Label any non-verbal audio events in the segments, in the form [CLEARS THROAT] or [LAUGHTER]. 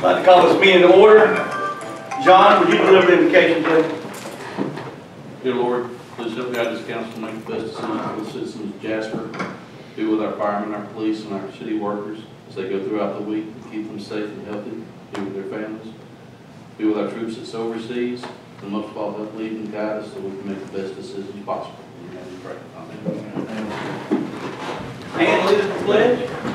I'd like to call this meeting to order. John, would you deliver the invocation, please? Dear Lord, please help guide this council to make the best decisions for the citizens of Jasper. Be with our firemen, our police, and our city workers as they go throughout the week keep them safe and healthy. Be with their families. Be with our troops that's overseas, and most of all, help lead and guide us so we can make the best decisions possible. In your name we pray. Amen. And lead us in pledge.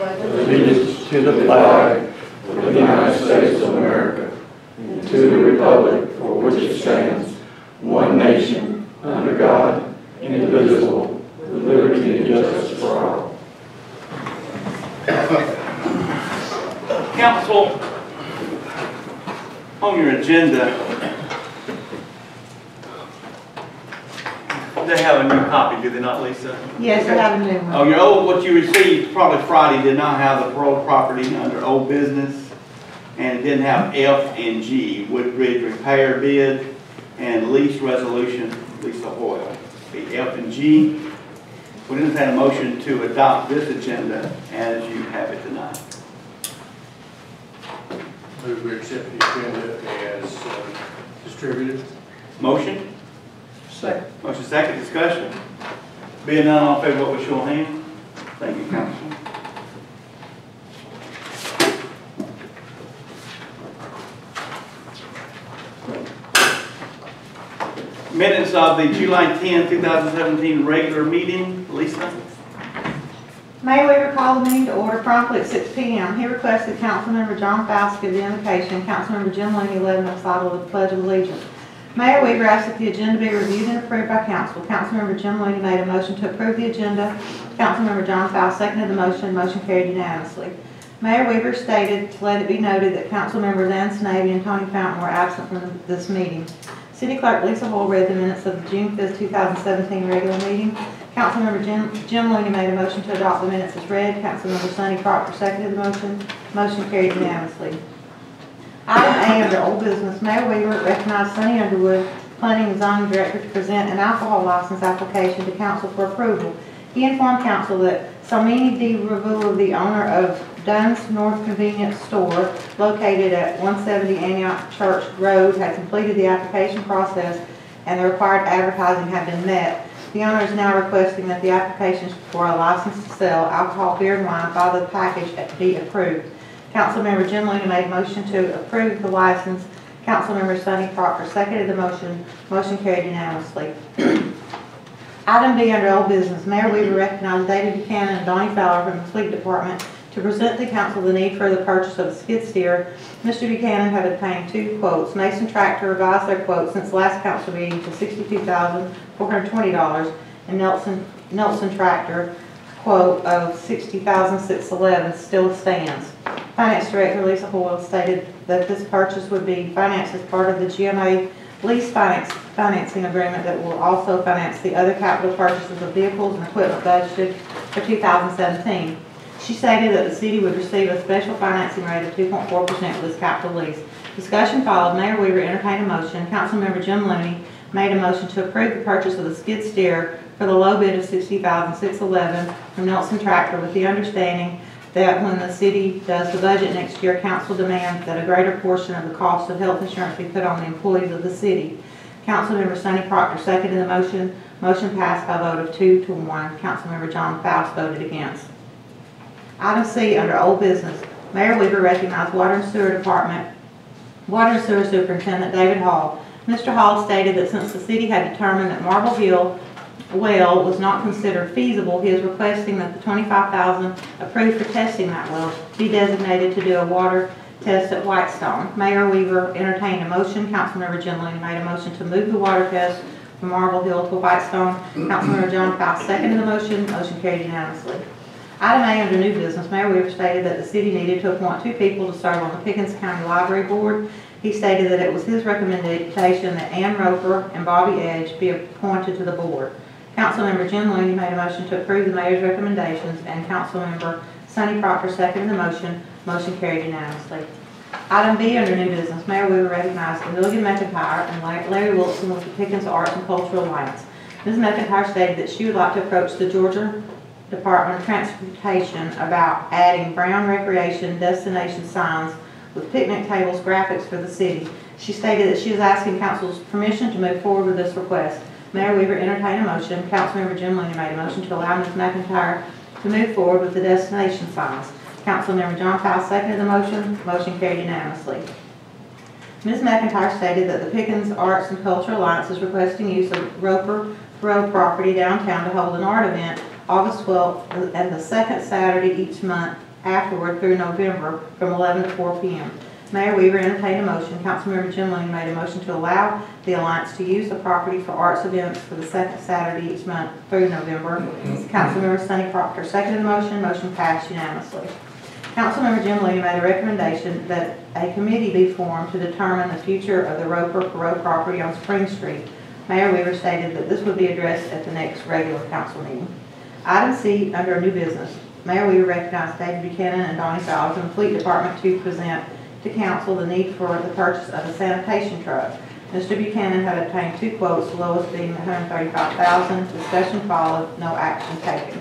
Allegiance to the flag of the United States of America, and to the republic for which it stands, one nation, under God, indivisible, with liberty and justice for all. Council, on your agenda, they have a new copy, do they not, Lisa? Yes, I have a new one. Oh, your old, what you received probably Friday did not have the Perrow property under old business, and it didn't have F and G, Woodbridge repair bid and lease resolution, Lisa Hoyle. The F and G, we didn't have a motion to adopt this agenda as you have it tonight. Move we accept the agenda as uh, distributed. Motion? Second. Motion second, discussion. Being none, all in favor, vote by show of hands. Thank you, Councilman. Minutes of the July 10, 2017 regular meeting. Lisa? May we recall the meeting to order promptly at 6 P.M. He requested Councilmember John Faust give the invocation, Councilmember Jim Looney led an recital of the Pledge of Allegiance. Mayor Weaver asked that the agenda be reviewed and approved by council. Councilmember Jim Looney made a motion to approve the agenda. Councilmember John Faust seconded the motion. Motion carried unanimously. Mayor Weaver stated to let it be noted that councilmembers Ann Snavy and Tony Fountain were absent from this meeting. City Clerk Lisa Hoyle read the minutes of the June 5th, 2017 regular meeting. Councilmember Jim, Jim Looney made a motion to adopt the minutes as read. Councilmember Sonny Crockett seconded the motion. Motion carried unanimously. Item A under old business, Mayor Weaver recognized Sonny Underwood, Planning and Zoning Director, to present an alcohol license application to council for approval. He informed council that Salmini D. Revula, the owner of Dunn's North Convenience Store located at 170 Antioch Church Road, had completed the application process and the required advertising had been met. The owner is now requesting that the application for a license to sell alcohol, beer, and wine by the package be approved. Councilmember Jim Looney made motion to approve the license. Councilmember Sonny Crocker seconded the motion. Motion carried unanimously. Item B under old business, Mayor Weaver recognized David Buchanan and Donnie Fowler from the Fleet Department to present to council the need for the purchase of a skid steer. Mr. Buchanan had obtained two quotes. Mason Tractor revised their quote since last council meeting to sixty-two thousand, four hundred twenty dollars, and Nelson, Nelson Tractor quote of sixty thousand, six eleven still stands. Finance Director Lisa Hoyle stated that this purchase would be financed as part of the GMA lease finance, financing agreement that will also finance the other capital purchases of vehicles and equipment budgeted for 2017. She stated that the city would receive a special financing rate of 2.4% for this capital lease. Discussion followed. Mayor Weaver entertained a motion. Councilmember Jim Looney made a motion to approve the purchase of the skid steer for the low bid of $60,611 from Nelson Tractor with the understanding that when the city does the budget next year, council demands that a greater portion of the cost of health insurance be put on the employees of the city. Councilmember Sonny Proctor seconded the motion. Motion passed by a vote of two to one. Councilmember John Faust voted against. Item C under old business, Mayor Weaver recognized Water and Sewer Department, Water and Sewer Superintendent David Hall. Mr. Hall stated that since the city had determined that Marble Hill well was not considered feasible, he is requesting that the twenty-five thousand approved for testing that well be designated to do a water test at Whitestone. Mayor Weaver entertained a motion, Councilmember Looney made a motion to move the water test from Marble Hill to Whitestone. Councilmember John Faust seconded the motion, motion carried unanimously. Item A under new business, Mayor Weaver stated that the city needed to appoint two people to serve on the Pickens County Library Board. He stated that it was his recommendation that Ann Roper and Bobby Edge be appointed to the board. Councilmember Jim Looney made a motion to approve the mayor's recommendations, and Councilmember Sonny Proctor seconded the motion. Motion carried unanimously. Item B under new business, Mayor Weaver recognized Milligan McIntyre and Larry Wilson with the Pickens Arts and Cultural Alliance. Ms. McIntyre stated that she would like to approach the Georgia Department of Transportation about adding Brown Recreation destination signs with picnic tables, graphics for the city. She stated that she is asking council's permission to move forward with this request. Mayor Weaver entertained a motion. Councilmember Jim Looney made a motion to allow Ms. McIntyre to move forward with the destination signs. Councilmember John Faust seconded the motion. Motion carried unanimously. Ms. McIntyre stated that the Pickens Arts and Culture Alliance is requesting use of Roper Road property downtown to hold an art event August 12th and the second Saturday each month afterward through November from 11 to 4 p.m. Mayor Weaver entertained a motion. Councilmember Jim Looney made a motion to allow the Alliance to use the property for arts events for the second Saturday each month through November. Councilmember Sonny Proctor seconded the motion. Motion passed unanimously. Councilmember Jim Looney made a recommendation that a committee be formed to determine the future of the Roper Road property on Spring Street. Mayor Weaver stated that this would be addressed at the next regular council meeting. Item C, under new business, Mayor Weaver recognized David Buchanan and Donnie Fowler from the Fleet Department to present to council the need for the purchase of a sanitation truck. Mr. Buchanan had obtained two quotes, the lowest being 135,000. Discussion followed, no action taken.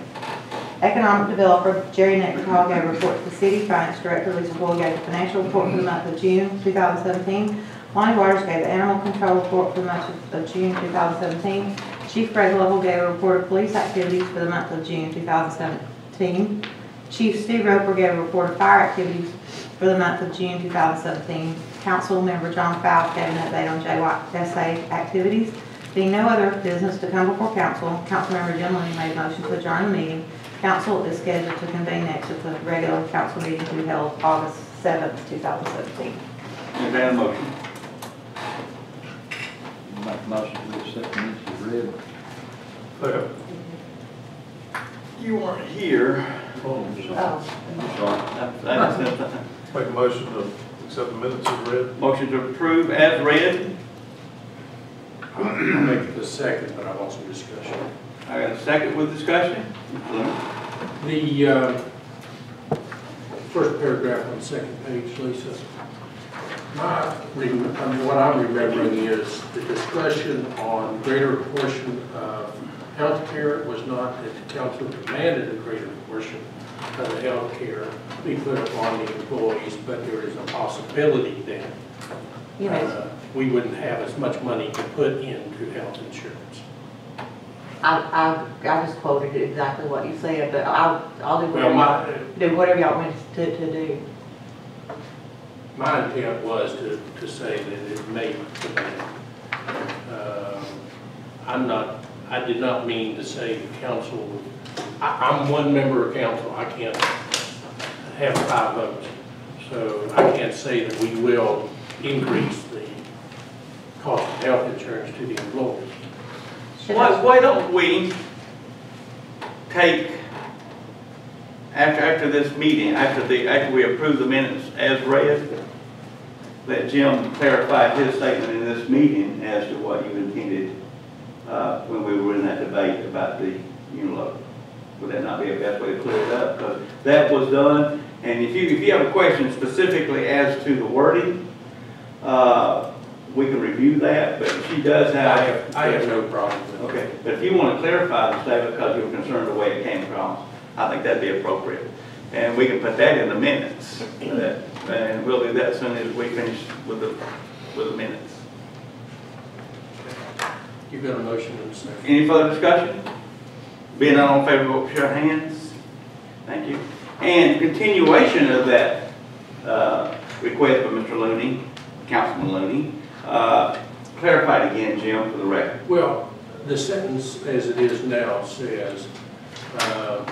Economic developer Jerry Nicoll gave a report to the city. Finance director Lisa Hoyle gave a financial report for the month of June 2017. Lonnie Waters gave the animal control report for the month of June 2017. Chief Greg Lovell gave a report of police activities for the month of June 2017. Chief Steve Roper gave a report of fire activities for the month of June 2017. Council member John Faust gave an update on JYSA activities. Being no other business to come before council, Councilmember Jim Looney made a motion to adjourn the meeting. Council is scheduled to convene next at the regular council meeting to be held August 7th, 2017. Entertained a motion. Make a motion to accept the minutes as read. Second. You weren't here. Oh. Sorry. I- I just- Make a motion to accept the minutes as read. Motion to approve as read. I'll make the second, but I want some discussion. I got a second with discussion. The uh, first paragraph on the second page, Lisa. My, rem- I mean, what I'm remembering is the discussion on greater portion of healthcare was not that the council demanded a greater portion of the healthcare be put upon the employees, but there is a possibility that You uh, we wouldn't have as much money to put into health insurance. I, I, I just quoted exactly what you said, but I'll, I'll do Well, whatever, my, do whatever y'all want to, to do. My intent was to, to say that it may demand. Um, I'm not, I did not mean to say the council, I, I'm one member of council, I can't have five votes. So I can't say that we will increase the cost of health insurance to the employees. Why, why don't we take, after, after this meeting, after the, after we approve the minutes as read, let Jim clarify his statement in this meeting as to what you intended, uh, when we were in that debate about the UNILO. Would that not be a best way to clear it up? Because that was done, and if you, if you have a question specifically as to the wording, uh, we can review that, but she does I have. have, I have no problem with it. Okay, but if you want to clarify the statement because you were concerned the way it came across, I think that'd be appropriate. And we can put that in the minutes, that- and we'll do that as soon as we finish with the, with the minutes. You've got a motion and a second. Any further discussion? Being none, all in favor, vote with your hands. Thank you. And continuation of that uh, request by Mr. Looney, Councilman Looney, uh, clarified again, Jim, for the record. Well, the sentence as it is now says, uh,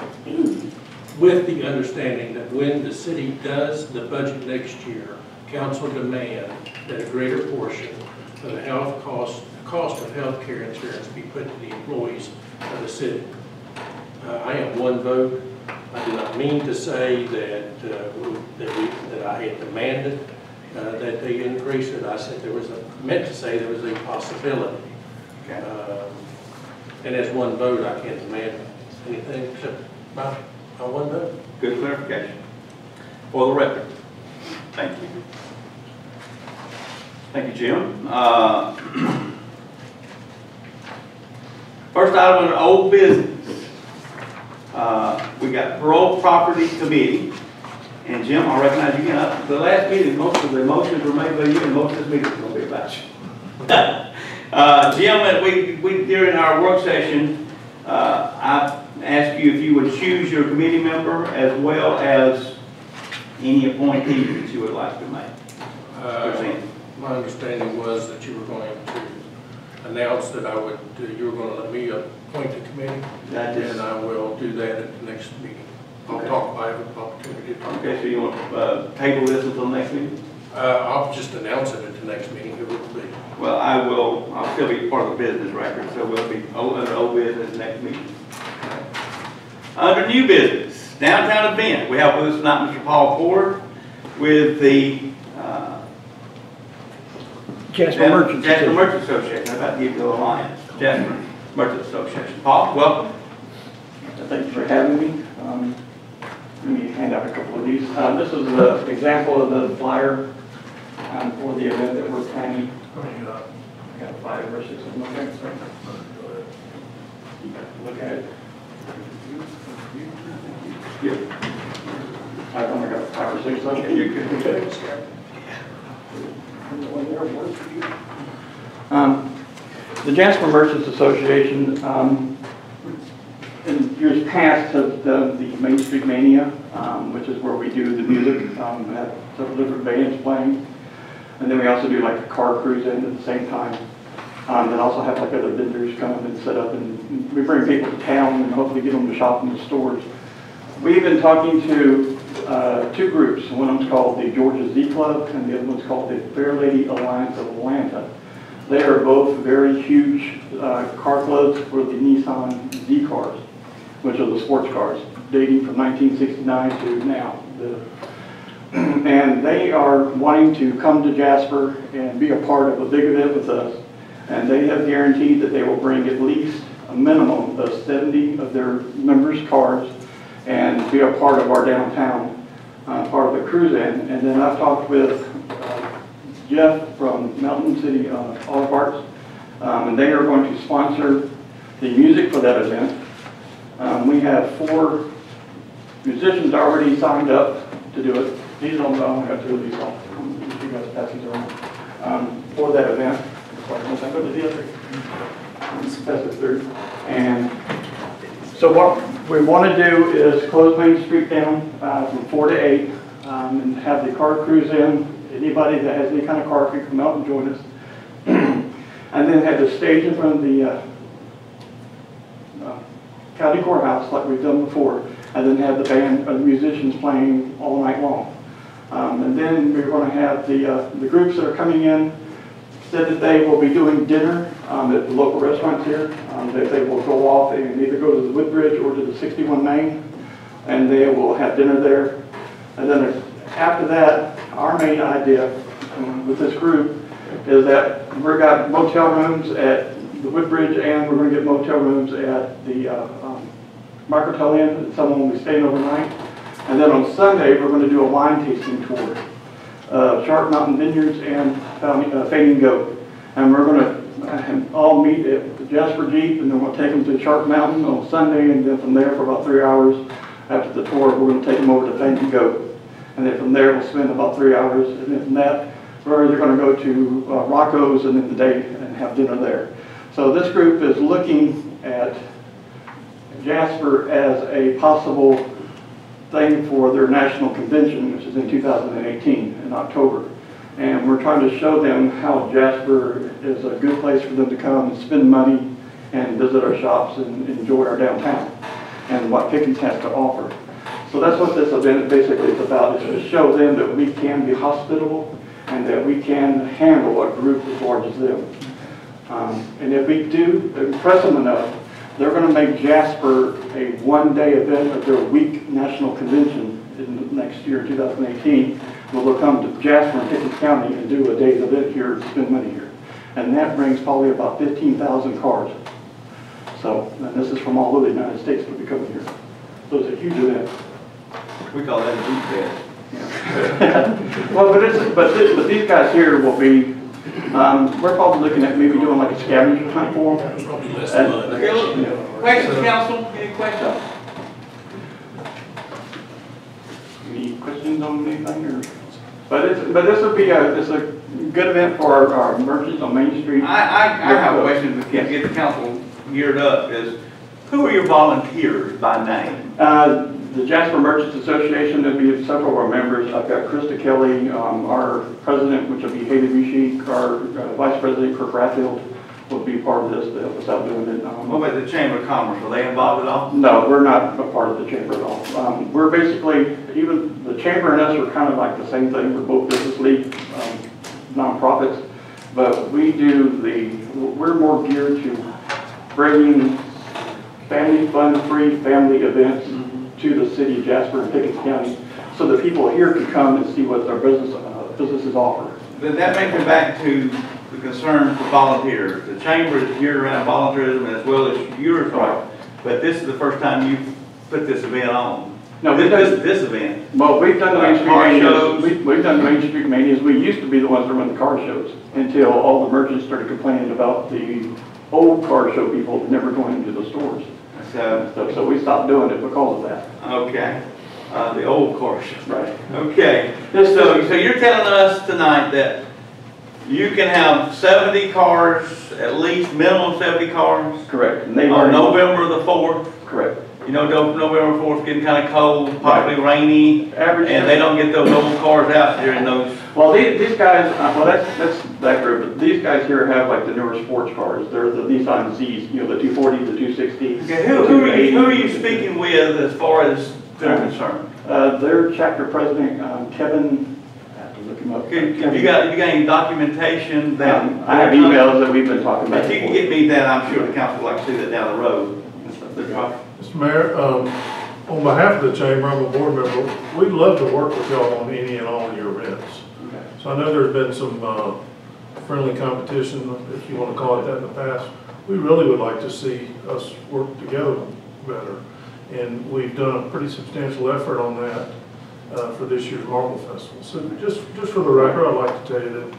with the understanding that when the city does the budget next year, council demand that a greater portion of the health cost, cost of health care insurance be put to the employees of the city. Uh, I am one vote. I do not mean to say that, uh, that we, that I had demanded uh, that they increase it. I said there was a, meant to say there was a possibility. Okay. Um, And as one vote, I can't demand anything except my, my one vote. Good clarification. For the record. Thank you. Thank you, Jim. Uh, [CLEARS THROAT] First item under old business. Uh, we got Perrow property committee, and Jim, I recognize you, uh, the last meeting, most of the motions were made by you, and most of this meeting is gonna be about you. [LAUGHS] Uh, Jim, we, we, during our work session, uh, I asked you if you would choose your committee member as well as any appointees that you would like to make. Uh. My understanding was that you were going to announce that I would, you were going to let me appoint the committee, That is, and I will do that at the next meeting. I'll Okay. talk, I have an opportunity to talk. okay, so you want, uh, table this until next meeting? Uh, I'll just announce it at the next meeting, it will be. Well, I will, I'll still be part of the business record, so we'll be o- under old business next meeting. Under new business, downtown event, we have with us tonight Mr. Paul Poore with the, uh, Jasper Merchants. Jasper Merchant Association, I'm about to give the alliance, Jasper Merchant Association. Paul, welcome. Thank you for having me. Um, Let me hand out a couple of these. Uh, This is an example of the flyer um, for the event that we're planning. I got five or six of them, okay? so- Look at it. Yeah. I've only got five or six, okay, you can. Um, The Jasper Merchants Association, um, in years past have done the Main Street Mania, um, which is where we do the music, um, have several different bands playing. And then we also do like a car cruise in at the same time. Um, Then also have like other vendors come and set up and we bring people to town and hopefully get them to shop in the stores. We've been talking to uh, two groups. One of them's called the Georgia Z Club, and the other one's called the Fair Lady Alliance of Atlanta. They are both very huge uh, car clubs for the Nissan Z cars, which are the sports cars, dating from 1969 to now. [CLEARS THROAT] And they are wanting to come to Jasper and be a part of a big event with us. And they have guaranteed that they will bring at least a minimum of 70 of their members' cars and be a part of our downtown, uh, part of the cruise in. And then I've talked with Jeff from Mountain City uh, Auto Parts, um, and they are going to sponsor the music for that event. Um, We have four musicians already signed up to do it. These are, I only got two of these off. You guys pass these around. Um, For that event. I the. And so what we want to do is close Main Street down uh, from four to eight um, and have the car cruise in. Anybody that has any kind of car can come out and join us. [CLEARS THROAT] And then have the stage in front of the uh, uh, county courthouse like we've done before. And then have the band, the musicians playing all night long. Um, And then we're going to have the, uh, the groups that are coming in said that they will be doing dinner um, at the local restaurants here. Um, That they will go off and either go to the Woodbridge or to the 61 Main, and they will have dinner there. And then after that, our main idea um, with this group is that we've got motel rooms at the Woodbridge, and we're going to get motel rooms at the uh, um, Microtel Inn, that someone will be staying overnight. And then on Sunday, we're going to do a wine tasting tour uh, Sharp Mountain Vineyards and uh, Fainting Goat. And we're going to all meet at the Jasper Jeep, and then we'll take them to Sharp Mountain on Sunday, and then from there for about three hours after the tour, we're going to take them over to Fainting Goat. And then from there, we'll spend about three hours, and then from that, we're going to go to uh, Rocco's and then the day and have dinner there. So this group is looking at Jasper as a possible thing for their national convention, which is in 2018, in October. And we're trying to show them how Jasper is a good place for them to come and spend money and visit our shops and enjoy our downtown and what Pickens has to offer. So that's what this event basically is about, is to show them that we can be hospitable and that we can handle a group as large as them. Um, And if we do impress them enough, they're going to make Jasper a one-day event of their week national convention in next year, 2018. Where they'll come to Jasper and Pickens County and do a day's event here, spend money here. And that brings probably about 15,000 cars. So, and this is from all over the United States that'll be coming here. So it's a huge event. We call that a deep bed. Yeah. [LAUGHS] well, but it's, but, this, but these guys here will be. Um, we're probably looking at maybe doing like a scavenger hunt for them. Uh, you know. Questions, council? Any questions? Any questions on anything? Or? But it's, but this would be a it's a good event for our, our merchants on Main Street. I, I, I have a question that can yes. get the council geared up. Is who are your volunteers by name? Uh, the Jasper Merchants Association, there'll be several of our members. I've got Krista Kelly, um, our president, which will be Haley Bushey, our uh, vice president, Kirk Rathfield, will be part of this to help us out doing it. Um, What about the Chamber of Commerce, are they involved at all? No, we're not a part of the chamber at all. Um, We're basically, even, the chamber and us are kind of like the same thing, we're both business league um, nonprofits, but we do the, we're more geared to bringing family fun-free family events to the city of Jasper and Pickens County, so that people here can come and see what our business, uh, businesses offer. Then that brings me back to the concern for volunteers. The chamber is geared around volunteerism as well as yours are, but this is the first time you've put this event on. No, This, we this, this event. Well, we've done the Main Street Car Manias, shows. we- we've done the Main Street Manias, we used to be the ones that run the car shows, until all the merchants started complaining about the old car show people never going into the stores. So, we stopped doing it because of that. okay, uh, the old course. Right. Okay, so, so you're telling us tonight that you can have seventy cars, at least minimum seventy cars, correct, on November the fourth? correct. You know, November fourth getting kinda cold, possibly rainy, Average. and they don't get those old cars out during those, Well, these, these guys, uh, well, that's, that's that group, but these guys here have like the newer sports cars, they're the Nissan Zs, you know, the two forty, the two sixty. okay, who, who are you, who are you speaking with as far as they're concerned? Uh, their chapter president, um, Kevin, I have to look him up. Could, you got, you got any documentation that? Um, I have emails that we've been talking about. If you can get me that, I'm sure the council would like to see that down the road. Mr. Mayor, um, on behalf of the chamber, I'm a board member, we'd love to work with y'all on any and all of your events. Okay. So I know there's been some, uh, friendly competition, if you wanna call it that in the past. We really would like to see us work together better. And we've done a pretty substantial effort on that, uh, for this year's Marble Festival. So just, just for the record, I'd like to tell you that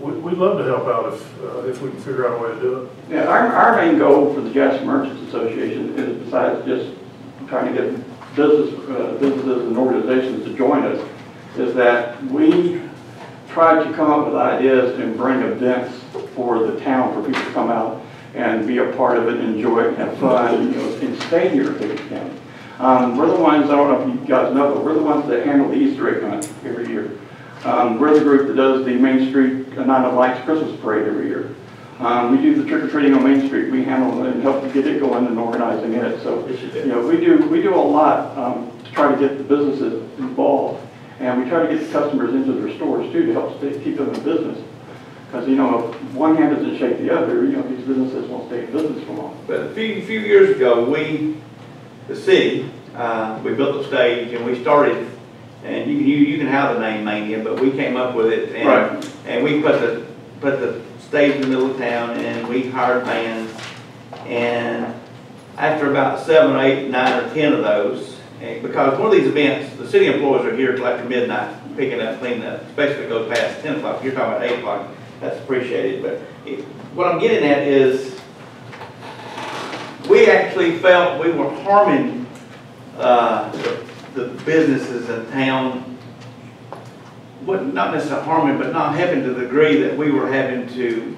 we, we'd love to help out if, uh, if we can figure out a way to do it. Yeah, our, our main goal for the Jasper Merchants Association is besides just trying to get business, uh, businesses and organizations to join us, is that we try to come up with ideas and bring events for the town for people to come out and be a part of it, enjoy it, have fun, you know, and stay here in Pickens County. Um, we're the ones, I don't know if you guys know, but we're the ones that handle the Easter egg hunt every year. Um, we're the group that does the Main Street Night of Lights Christmas Parade every year. Um, we do the trick or treating on Main Street, we handle and help to get it going and organizing it, so, you know, we do, we do a lot, um, to try to get the businesses involved. And we try to get the customers into their stores too, to help stay, keep them in business. Because, you know, if one hand doesn't shake the other, you know, these businesses won't stay in business for long. But a few, few years ago, we, the city, uh, we built a stage and we started, and you, can you, you can have the name Mania, but we came up with it. and- Right. And we put the, put the stage in the middle of town and we hired bands. And after about seven, or eight, nine, or ten of those, because one of these events, the city employees are here till after midnight, picking up, cleaning up, especially if it goes past ten o'clock, you're talking about eight o'clock, that's appreciated, but it- what I'm getting at is, we actually felt we were harming, uh, the the businesses in town. What, not necessarily harming, but not having to the degree that we were having to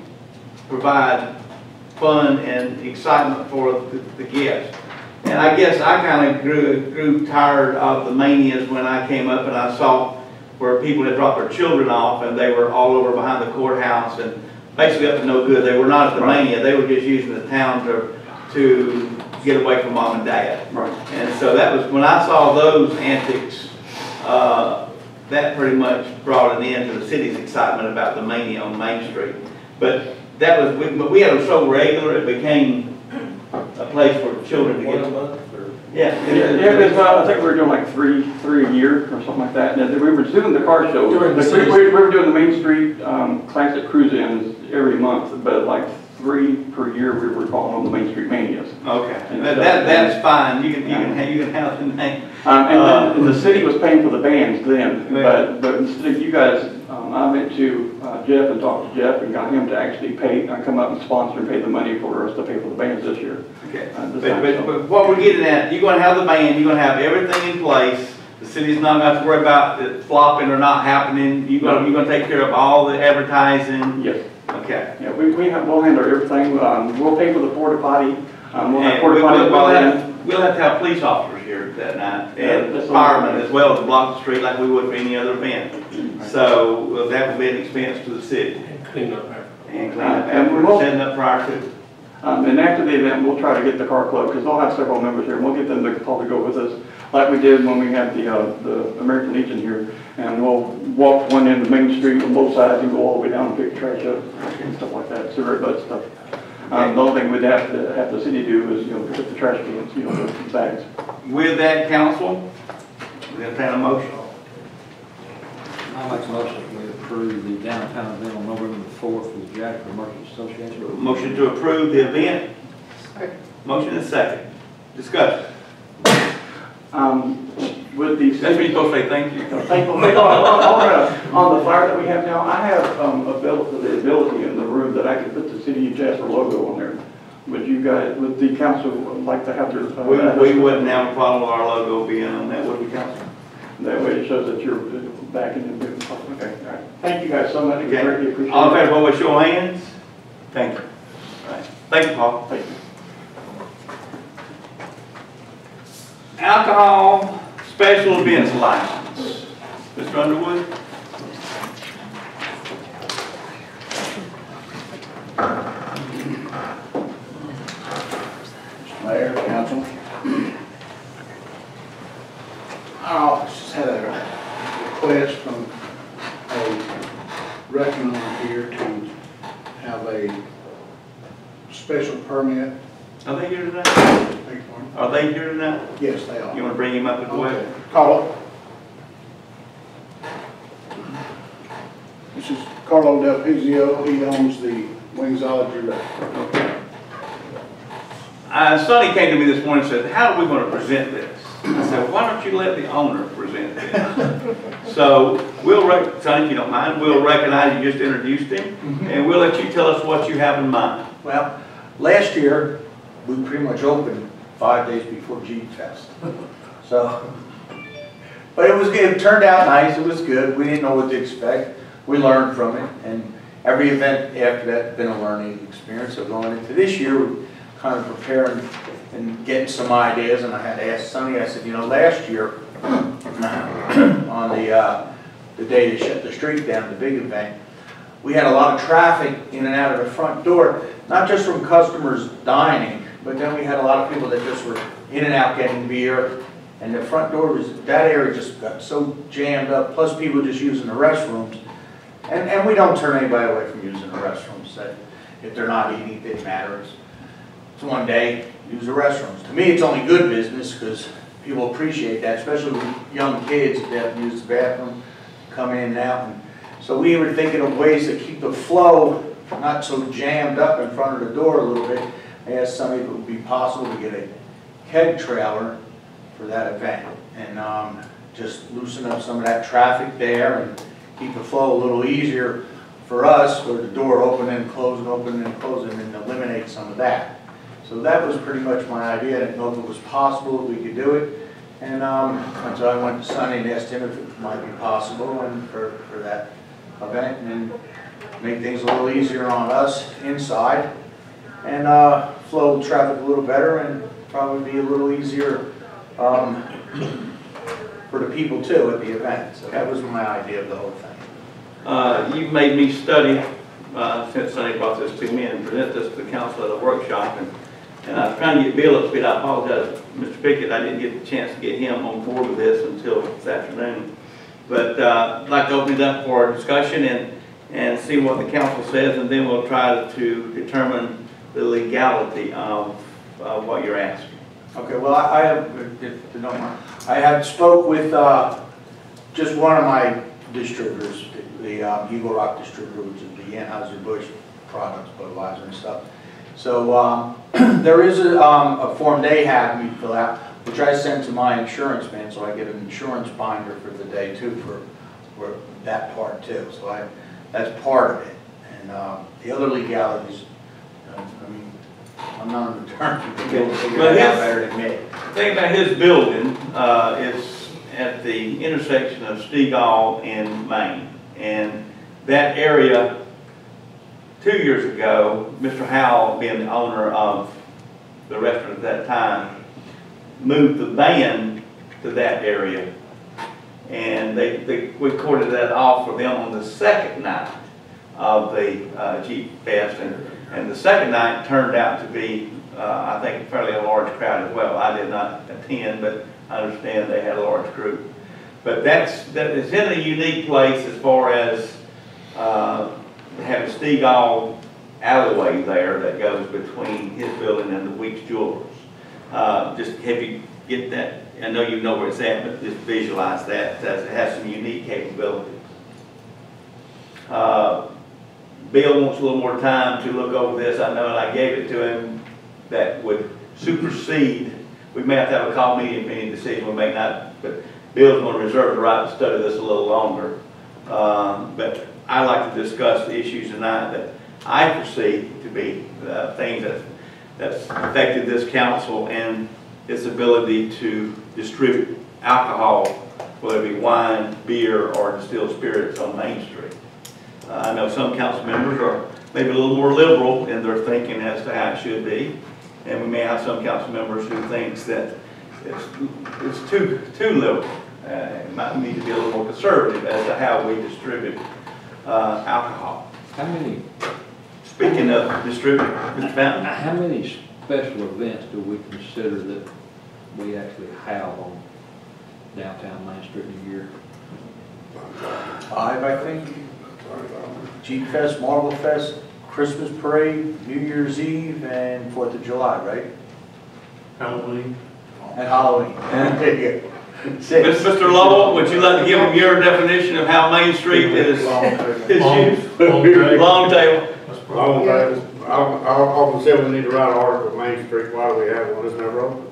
provide fun and excitement for the, the guests. And I guess I kind of grew, grew tired of the manias when I came up and I saw where people had dropped their children off and they were all over behind the courthouse and basically up to no good. They were not at the Right. mania, they were just using the town to, to get away from mom and dad. Right. And so that was, when I saw those antics, uh, that pretty much brought an end to the city's excitement about the mania on Main Street. But that was, we- but we had them so regular, it became a place for children to One a get. month? Yeah. Yeah, yeah, because uh, I think we were doing like three, three a year or something like that. And we were doing the car show. During the Like, we- We we were doing the Main Street um, Classic Cruise-ins every month, but like three per year, we were calling them the Main Street Manias. Okay, that, that- that's fine, you can, you can, ha- you can have the name. Um, and Uh, then, and the city was paying for the bands then, Yeah. but, but instead of you guys, um, I went to uh, Jeff and talked to Jeff and got him to actually pay, uh, come up and sponsor and pay the money for us to pay for the bands this year. Okay, Uh, but, this time, but, so- but what we're getting at, you're gonna have the band, you're gonna have everything in place, The city's not gonna have to worry about it flopping or not happening, you're gonna, you gonna take care of all the advertising? Yes, Okay. yeah, we, we have, we'll handle everything, um, we'll pay for the porta potty, um, we'll have And porta we'll, potty we'll, well we'll have, we'll have to have police officers here that night, Yeah, and that's all firemen as well to block the street like we would for any other event. So, well, that will be an expense to the city, And clean up after. and clean up and after, we'll- setting up prior to. Um, and after the event, we'll try to get the car club, because they'll have several members here, and we'll get them to probably go with us, like we did when we had the, uh, the American Legion here. And we'll walk one end of Main Street on both sides and go all the way down and pick trash up and stuff like that, sewer, but stuff. Um, the only thing we'd have to, have the city do is, you know, pick up the trash cans, you know, the bags. With that, council, we entertain a motion. I make a motion we approve the downtown event on November the fourth with the Jackson Merchants Association. Motion to approve the event. Motion is second. Discussion. Um, with the. That's when you're supposed to say thank you. Thankful, on, on, on the flyer that we have now, I have, um, ability, the ability in the room that I could put the city of Jasper logo on there. Would you guys, would the council like to have their? uh, We, we wouldn't have a problem with our logo being on that, would we, council? That way it shows that you're back in the, okay, all right. Thank you guys so much, we Okay. greatly appreciate it. All in favor, show hands. Thank you. All right. Thank you, Paul. Thank you. Alcohol special events license. Mr. Underwood? Mayor, council. I just had a request from a restaurant here to have a special permit. Are they here tonight? Beg your pardon? Are they here tonight? Yes, they are. You want to bring him up as well? Okay. Carlo. This is Carlo Del Pizio. He owns the Wingsology restaurant. Uh, Sonny came to me this morning and said, how are we going to present this? I said, why don't you let the owner present this? [LAUGHS] So we'll, rec- Sonny, if you don't mind, we'll recognize you just introduced him, and we'll let you tell us what you have in mind. Well, last year, we pretty much opened five days before Jeep Fest. [LAUGHS] So, but it was, it turned out nice, it was good, we didn't know what to expect, we learned from it, and every event after that been a learning experience, so going into this year, we're kind of preparing and getting some ideas, and I had asked Sonny, I said, you know, last year, [CLEARS THROAT] on the, uh, the day they shut the street down, the big event, we had a lot of traffic in and out of the front door, not just from customers dining, but then we had a lot of people that just were in and out getting beer. And the front door was, that area just got so jammed up, plus people just using the restrooms. And, and we don't turn anybody away from using the restrooms, that if they're not eating, it didn't matter. It's- one day, use the restrooms. To me, it's only good business, because people appreciate that, especially with young kids, that use the bathroom, come in and out. And So we were thinking of ways to keep the flow not so jammed up in front of the door a little bit. I asked somebody if it would be possible to get a keg trailer for that event and um, just loosen up some of that traffic there and keep the flow a little easier for us, with the door opening and close and opening and closing, and eliminate some of that. So that was pretty much my idea. I didn't know if it was possible, we could do it. And um, so I went to Sonny and asked him if it might be possible and for, for that event and make things a little easier on us inside and uh, flow traffic a little better and probably be a little easier um, for the people too at the event. So that was my idea of the whole thing. Uh, You've made me study, uh, since Sonny brought this to me and present this to the council at a workshop, and and I was trying to get Bill up to speed, I apologize, Mr. Pickett, I didn't get the chance to get him on board with this until this afternoon. But uh, I'd like to open it up for discussion and, and see what the council says, and then we'll try to determine the legality of uh, what you're asking. Okay, well, I I have, if if I had spoke with uh, just one of my distributors, the um, Eagle Rock distributor, which is the Anheuser-Busch products, Budweiser and stuff. So um, [CLEARS THROAT] there is a um, a form they have me fill out, which I send to my insurance man, so I get an insurance binder for the day too, for, for that part too. So I, that's part of it. And um, the other legalities, I mean, I'm not an attorney, [LAUGHS] but you'll figure But it out his- better than me. Thing about his building, uh, is at the intersection of Stegall and Main. And that area, two years ago, Mr. Howell, being the owner of the restaurant at that time, moved the band to that area. And they, they, we corded that off for them on the second night of the uh, Jeep Fest. And, and the second night turned out to be, uh, I think, fairly a large crowd as well. I did not attend, but I understand they had a large group. But that's, that is in a unique place as far as, uh, having Stegall alleyway there that goes between his building and the Weeks Jewelers. Uh, just have you get that, I know you know where it's at, but just visualize that, that it has some unique capabilities. Uh, Bill wants a little more time to look over this, I know, and I gave it to him, that would supersede, we may have to have a call meeting if any decision, we may not, but Bill's gonna reserve the right to study this a little longer. Um, but I like to discuss the issues tonight that I foresee to be, uh, things that, that's affected this council and its ability to distribute alcohol, whether it be wine, beer, or distilled spirits on Main Street. Uh, I know some council members are maybe a little more liberal in their thinking as to how it should be. And we may have some council members who thinks that it's, it's too, too liberal. Uh, it might need to be a little more conservative as to how we distribute, uh, alcohol. How many, Speaking of distribute, Mr. Fountain, how many special events do we consider that we actually have on downtown Main Street in a year? Five, I think. Jeep Fest, Marble Fest, Christmas Parade, New Year's Eve, and Fourth of July, right? Halloween, And Halloween. There you go. Six. Mr. Lowell, would you like to give them your definition of how Main Street is, is long, used? long day. Long table. That's I probably- won't, I, I often say we need to write an article for Main Street, why do we have one, isn't that open?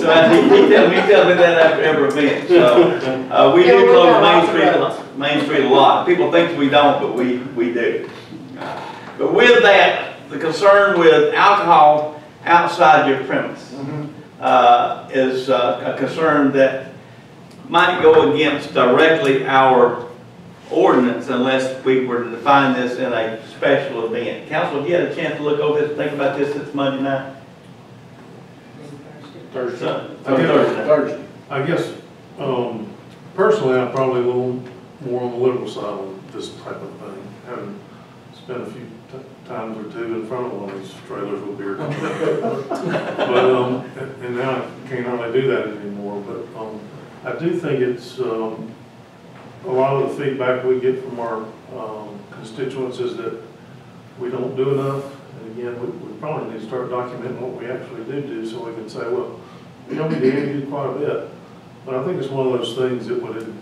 So I- he, he tells me, he tells me that after every event, so, uh, we do close Main Street, a lot- Main Street a lot. People think we don't, but we, we do. Uh, But with that, the concern with alcohol outside your premise, uh, is uh, a concern that might go against directly our ordinance unless we were to define this in a special event. Council, have you had a chance to look over this, and think about this since Monday night? Thursday. So- oh, Thursday. Thursday. I guess, um, personally, I'm probably a little more on the liberal side on this type of thing. Having spent a few times or two in front of one of these trailers with beer. [LAUGHS] But, um, and- and now I can't hardly do that anymore, but, um, I do think it's, um, a lot of the feedback we get from our, um, constituents is that we don't do enough. Again, we, we probably need to start documenting what we actually do do, so we can say, well, you know, we did, we did quite a bit. But I think it's one of those things that would,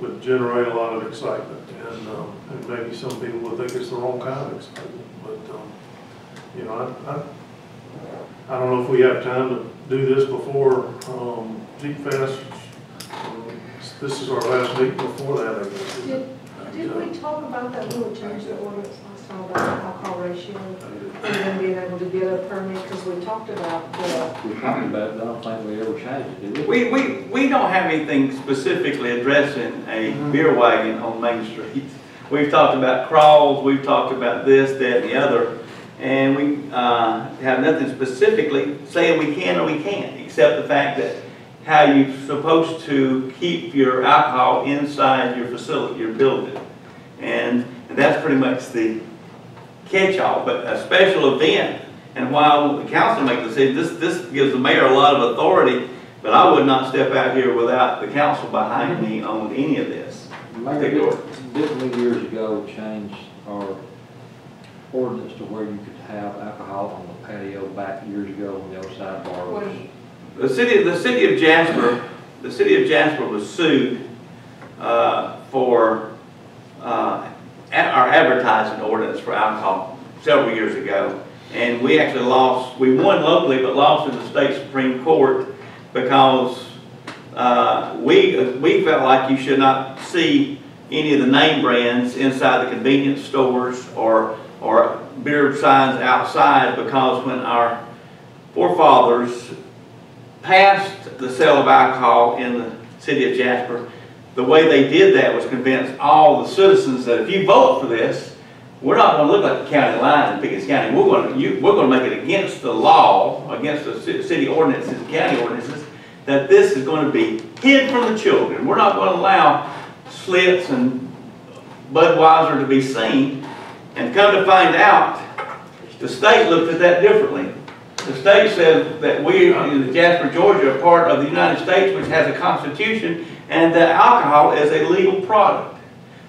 would generate a lot of excitement, and, um, and maybe some people would think it's the wrong kind of excitement, but, um, you know, I, I, I don't know if we have time to do this before, um, Jeep Fest. Um, This is our last meeting before that, I guess. it? Did we talk about that, would change the ordinance last time about the alcohol ratio, and then being able to get a permit, because we talked about the, We talked about it, but I don't think we ever changed it, did we? We, we, we don't have anything specifically addressing a beer wagon on Main Street. We've talked about crawls, we've talked about this, that, and the other, and we, uh, have nothing specifically saying we can or we can't, except the fact that how you're supposed to keep your alcohol inside your facility, your building. And, And that's pretty much the catch-all, but a special event, and while the council make the decision, this, this gives the mayor a lot of authority, but I would not step out here without the council behind me on any of this. Mayor, Take it over. didn't didn't we years ago changed our ordinance to where you could have alcohol on the patio back years ago on the other side bar was? The city, the city of Jasper, the city of Jasper was sued, uh, for, uh, a- our advertising ordinance for alcohol several years ago. And we actually lost, we won locally, but lost in the state Supreme Court because, uh, we, we felt like you should not see any of the name brands inside the convenience stores or, or beer signs outside because when our forefathers passed the sale of alcohol in the city of Jasper, the way they did that was convince all the citizens that if you vote for this, we're not gonna look like the county line in Pickens County. We're gonna, you, we're gonna make it against the law, against the city ordinances, and county ordinances, that this is gonna be hid from the children. We're not gonna allow Schlitz and Budweiser to be seen. And come to find out, the state looked at that differently. The state said that we, in Jasper, Georgia, are part of the United States, which has a constitution, and that alcohol is a legal product.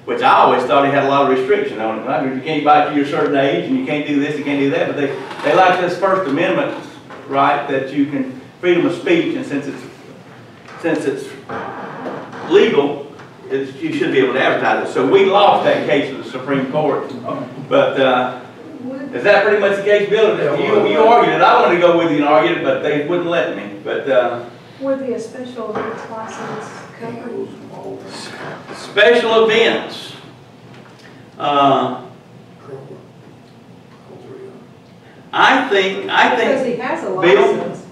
Which I always thought it had a lot of restriction on it. I mean, you can't buy it to your certain age, and you can't do this, you can't do that, but they, they like this First Amendment right, that you can, freedom of speech, and since it's, since it's legal, it's, you should be able to advertise it. So we lost that case with the Supreme Court. But, uh, is that pretty much the case, Bill? You, you argued it, I wanted to go with you and argue it, but they wouldn't let me. But, uh, would the special events license cover? special events. Uh, I think, I Because think, he has a Bill? license.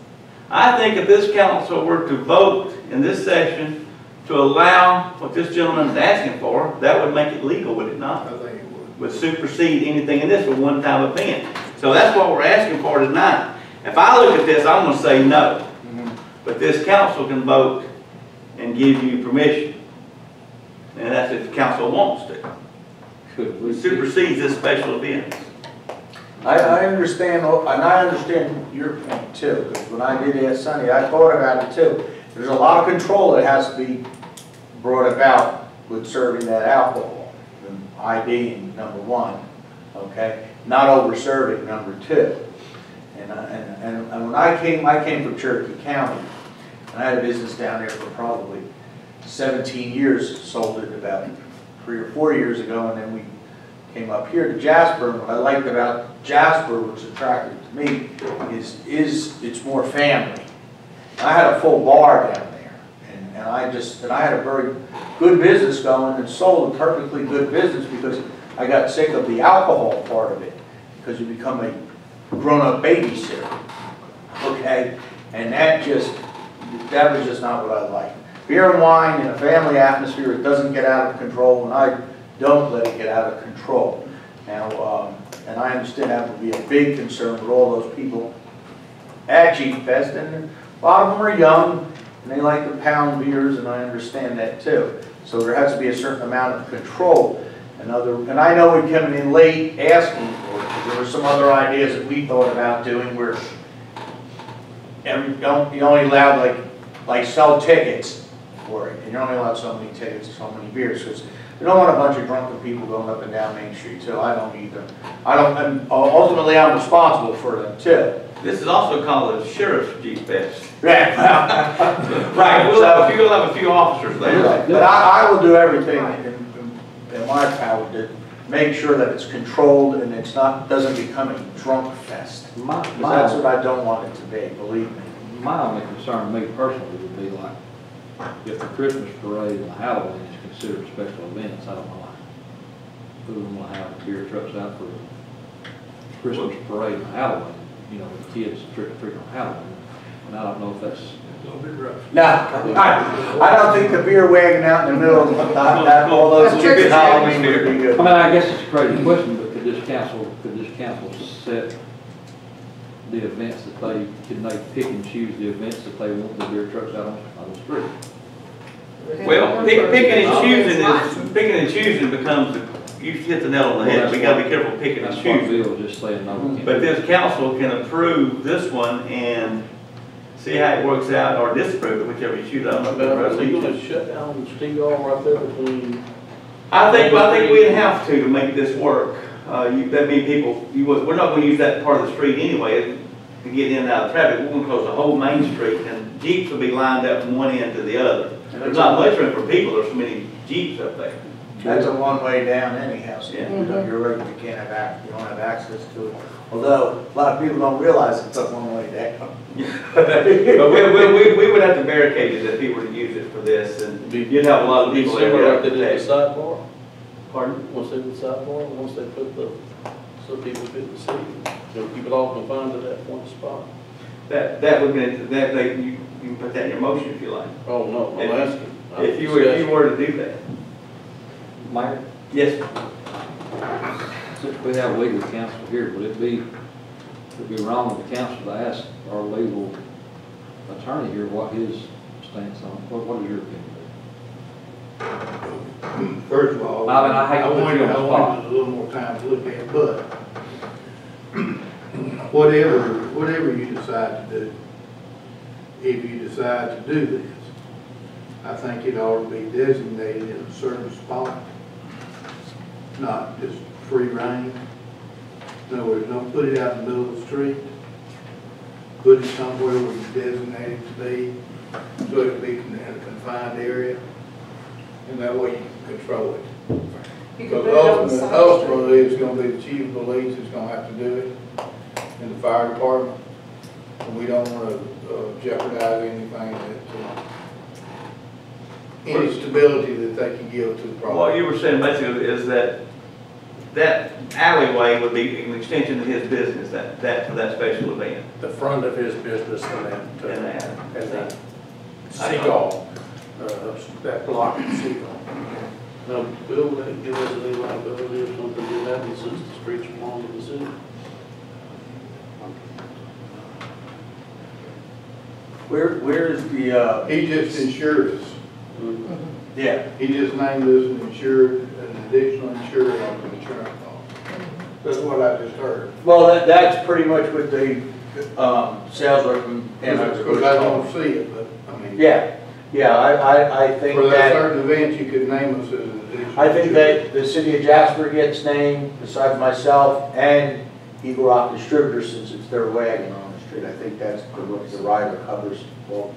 I think if this council were to vote in this session to allow what this gentleman is asking for, that would make it legal, would it not? I think it would. would supersede anything in this for one-time event. So that's what we're asking for tonight. If I look at this, I'm gonna say no. But this council can vote and give you permission. And that's if the council wants to. Could we? It supersedes this special event. I, I understand, oh, and I understand your point too, because when I did ask Sonny, I thought about it too. There's a lot of control that has to be brought about with serving that alcohol. The ID, number one, okay? Not over serving, number two. And, I- and, and and when I came, I came from Cherokee County, and I had a business down there for probably seventeen years, sold it about three or four years ago, and then we came up here to Jasper, and what I liked about Jasper, which attracted to me, is, is it's more family. I had a full bar down there, and, and I just, and I had a very good business going and sold a perfectly good business because I got sick of the alcohol part of it, because you become a grown-up babysitter, okay? And that just, that was just not what I liked. Beer and wine in a family atmosphere, it doesn't get out of control, and I don't let it get out of control. Now, um, and I understand that would be a big concern with all those people at Jeep Fest, and a lot of them are young, and they like to pound beers, and I understand that too. So there has to be a certain amount of control. And other, and I know we're coming in late asking for it, there were some other ideas that we thought about doing where every, don't, you only allowed like, like sell tickets for it, and you're only allowed so many tickets, so many beers, because you don't want a bunch of drunken people going up and down Main Street too, I don't either. I don't, and ultimately, I'm responsible for them too. This is also called the Sheriff's Jeep Fest. [LAUGHS] Right, Right, we'll have a few, we'll have a few officers there. But I, I will do everything in, in my power to make sure that it's controlled and it's not, doesn't become a drunk fest. My, 'Cause that's what I don't want it to be, believe me. my only concern, me personally, would be like, if the Christmas parade and the Halloween is considered special events, I don't know who to have beer trucks out for Christmas parade and Halloween, you know, with kids trick or treating on Halloween. And I don't know if that's, No, I, I don't think the beer wagon out in the middle of, that, uh, that- all those chicken Halloween would be I good. mean, I guess it's a crazy question, but could this council, could this council set the events that they, can they pick and choose the events that they want the beer trucks out on, on the street? Well, pick- picking and choosing is, picking and choosing becomes, you hit the nail on the head. We gotta be careful picking and That's what choosing. Bill was just saying, no, we can't. But this council can approve this one and see how it works out, or disapprove it, whichever you choose. I don't know if that's Are they gonna shut down the street all right there between, I think, I think we'd have to to make this work. Uh, you, that mean people, you, would- we're not gonna use that part of the street anyway to get in and out of traffic. We're gonna close the whole main street and Jeeps will be lined up from one end to the other. There's not much room for people, there's so many Jeeps up there. That's a one-way down anyhow, so Yeah. you're right, you can't have ac, you don't have access to it. Although, a lot of people don't realize it's a one-way down. [LAUGHS] But we, we, we, we would have to barricade it if people were to use it for this and you'd have a lot of be people there. similar like they that did would the protect. sidebar? Pardon? Once they did the sidebar, once they put the, so people couldn't see, so people all confined to that one spot. That, that would be, that, they, you, you can put that in your motion if you like. Oh, no, If- I'm asking. If you were, if you were to do that. Mayor, Yes, sir. Since we have legal counsel here, would it be, would it be wrong of the council to ask our legal attorney here what his stance on, what, what is your opinion? First of all. I mean, I hate to put you wanted- on I wanted a little more time to look at it, but whatever, whatever you decide to do, if you decide to do this, I think it ought to be designated in a certain spot, not just free reign. In other words, don't put it out in the middle of the street. Put it somewhere where you designate it to be, so it'll be in a confined area, and that way you can control it. You can Because put it on the ultimately, side. ultimately, it's gonna be the chief of police that's gonna have to do it, and the fire department. And we don't wanna uh, jeopardize anything that, any stability that they can give to the What you were saying basically is that, that alleyway would be an extension of his business, that, that, for that special event. The front of his business and that, And uh, that, and that Stegall, uh, that block of Stegall. Now, Bill, would that give us any liability if something did happen since the streets belong to the city? Where, where is the, uh, He just insured us. Yeah, He just named us an insured, an additional insured on the insurance policy. That's what I just heard. well, that, that's pretty much what the, um, sales rep and. Because I don't see it, but, I mean. Yeah, yeah, I, I, I think For that that, certain event, you could name us as an additional. I think insured. that the city of Jasper gets named besides myself and Eagle Rock Distributors since it's their wagon on the street. I think that's the, what the rider covers, all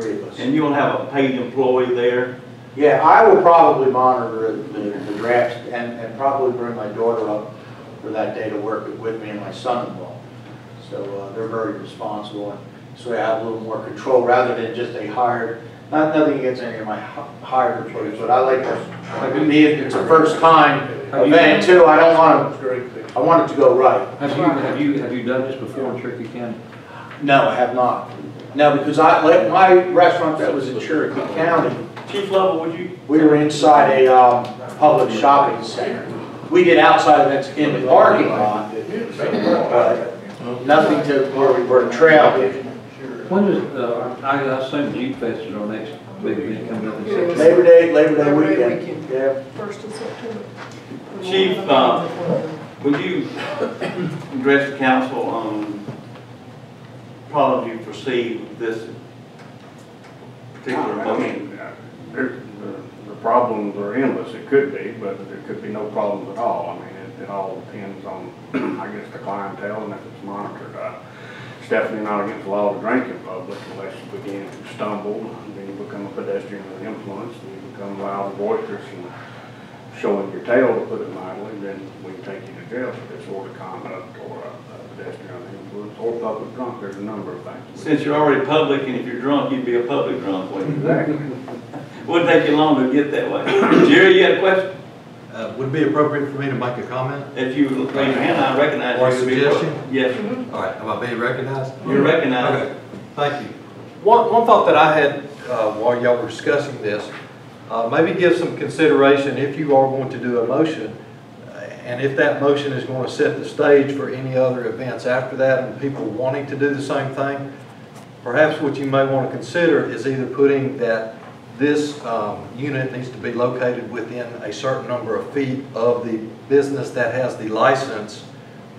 three of us. and you will have a paid employee there. Yeah, I will probably monitor the, the drafts and, and probably bring my daughter up for that day to work it with me and my son-in-law. So, uh, they're very responsible and so I have a little more control rather than just a hired, not, nothing against any of my hired employees, but I like to, like me, if it's a first time event too, I don't want It's to, I want it to go right. Have you, have you, have you done this before in Cherokee County? No, I have not. No, because I, like, my restaurant that was in Cherokee County, Chief Lovell, would you, We were inside a, um, public shopping center. We did outside events in the parking lot, but nothing to where we were trail. When is, uh, I, I assume Jeep Fest is our next big event coming up in September. Labor Day, Labor Day Labor Day weekend, weekend. yeah. First of September. Chief, uh, would you address the council on problems you foresee with this particular I motion? mean, uh, the, the problems are endless, it could be, but there could be no problems at all. I mean, it, it all depends on, I guess, the clientele and if it's monitored. Uh, It's definitely not against the law to drink in public unless you begin to stumble, then you become a pedestrian with influence, and you become loud and boisterous and showing your tail, to put it mildly, then we can take you to jail for disorder conduct or a a pedestrian under influence or public drunk. There's a number of things. Since you're already public, and if you're drunk, you'd be a public drunk, wouldn't you? Exactly. [LAUGHS] Wouldn't take you long to get that way. Gerry, you had a question? Uh, Would it be appropriate for me to make a comment? If you raise your hand, I recognize you. Or suggestion? Yes, All right, am I being recognized? you're recognized. Okay, thank you. One, one thought that I had uh, while y'all were discussing this, uh, maybe give some consideration if you are going to do a motion, and if that motion is going to set the stage for any other events after that and people wanting to do the same thing, perhaps what you may want to consider is either putting that this um, unit needs to be located within a certain number of feet of the business that has the license,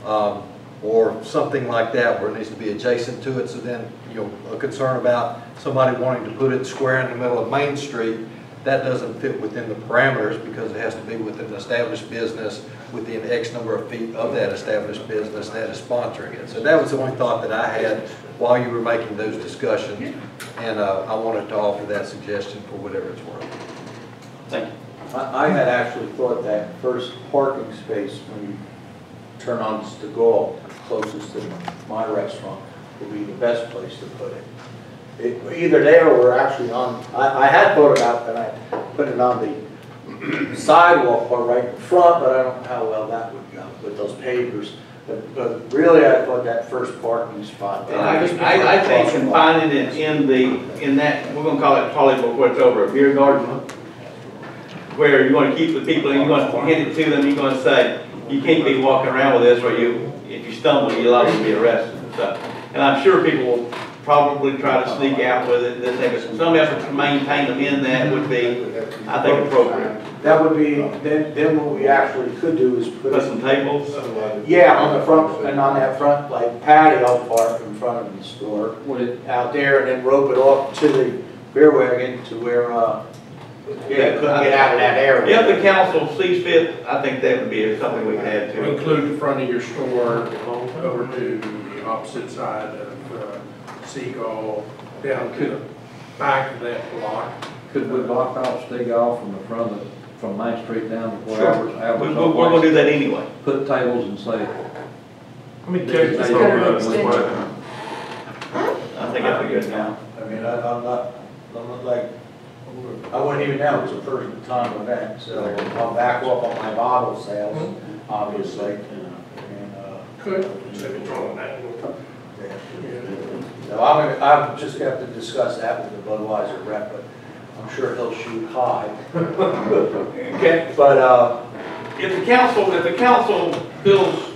um, or something like that, where it needs to be adjacent to it, so then, you know, a concern about somebody wanting to put it square in the middle of Main Street, that doesn't fit within the parameters, because it has to be within an established business, within X number of feet of that established business that is sponsoring it. So that was the only thought that I had while you were making those discussions, and uh, I wanted to offer that suggestion for whatever it's worth. Thank you. I, I had actually thought that first parking space when you turn on Stegall, closest to my restaurant, would be the best place to put it. It, either there or actually on, I, I had thought about that, I put it on the sidewalk or right in front, but I don't know how well that would go with those pavers. But, but really, I thought that first parking spot there. I, I, I think confining it in the, in that, we're gonna call it probably before it's over, a beer garden. Where you're gonna keep the people, and you're gonna hand it to them, you're gonna say, you can't be walking around with this, or you, if you stumble, you're liable to be arrested and stuff. And I'm sure people will probably try to sneak out with it, this, thing, but some effort to maintain them in that would be, I think, appropriate. That would be, then, then what we actually could do is put, Put some tables, yeah, on the front, and on that front, like patio part in front of the store, Would it, out there, and then rope it off to the beer wagon to where, uh, yeah, you couldn't get out of that area. if the council sees fit, I think that would be something we could add to it. Include the front of your store over to the opposite side of uh, Stegall, down to the back of that block. could we block off Stegall from the front of, from Main Street down to where Sure. Albert's, We, we- we're gonna place? do that anyway. Put tables and say, I mean, cases It's over kind of that an way. I think that'd be good now. I mean, I, I'm not, I'm not like, I wouldn't even know, it's a first time event, so I'll back up on my bottle sales, obviously. And, uh, Could, so control that. So I'm gonna, I'm just gonna have to discuss that with the Budweiser rep, but I'm sure he'll shoot high. Okay. But, uh, If the council, if the council feels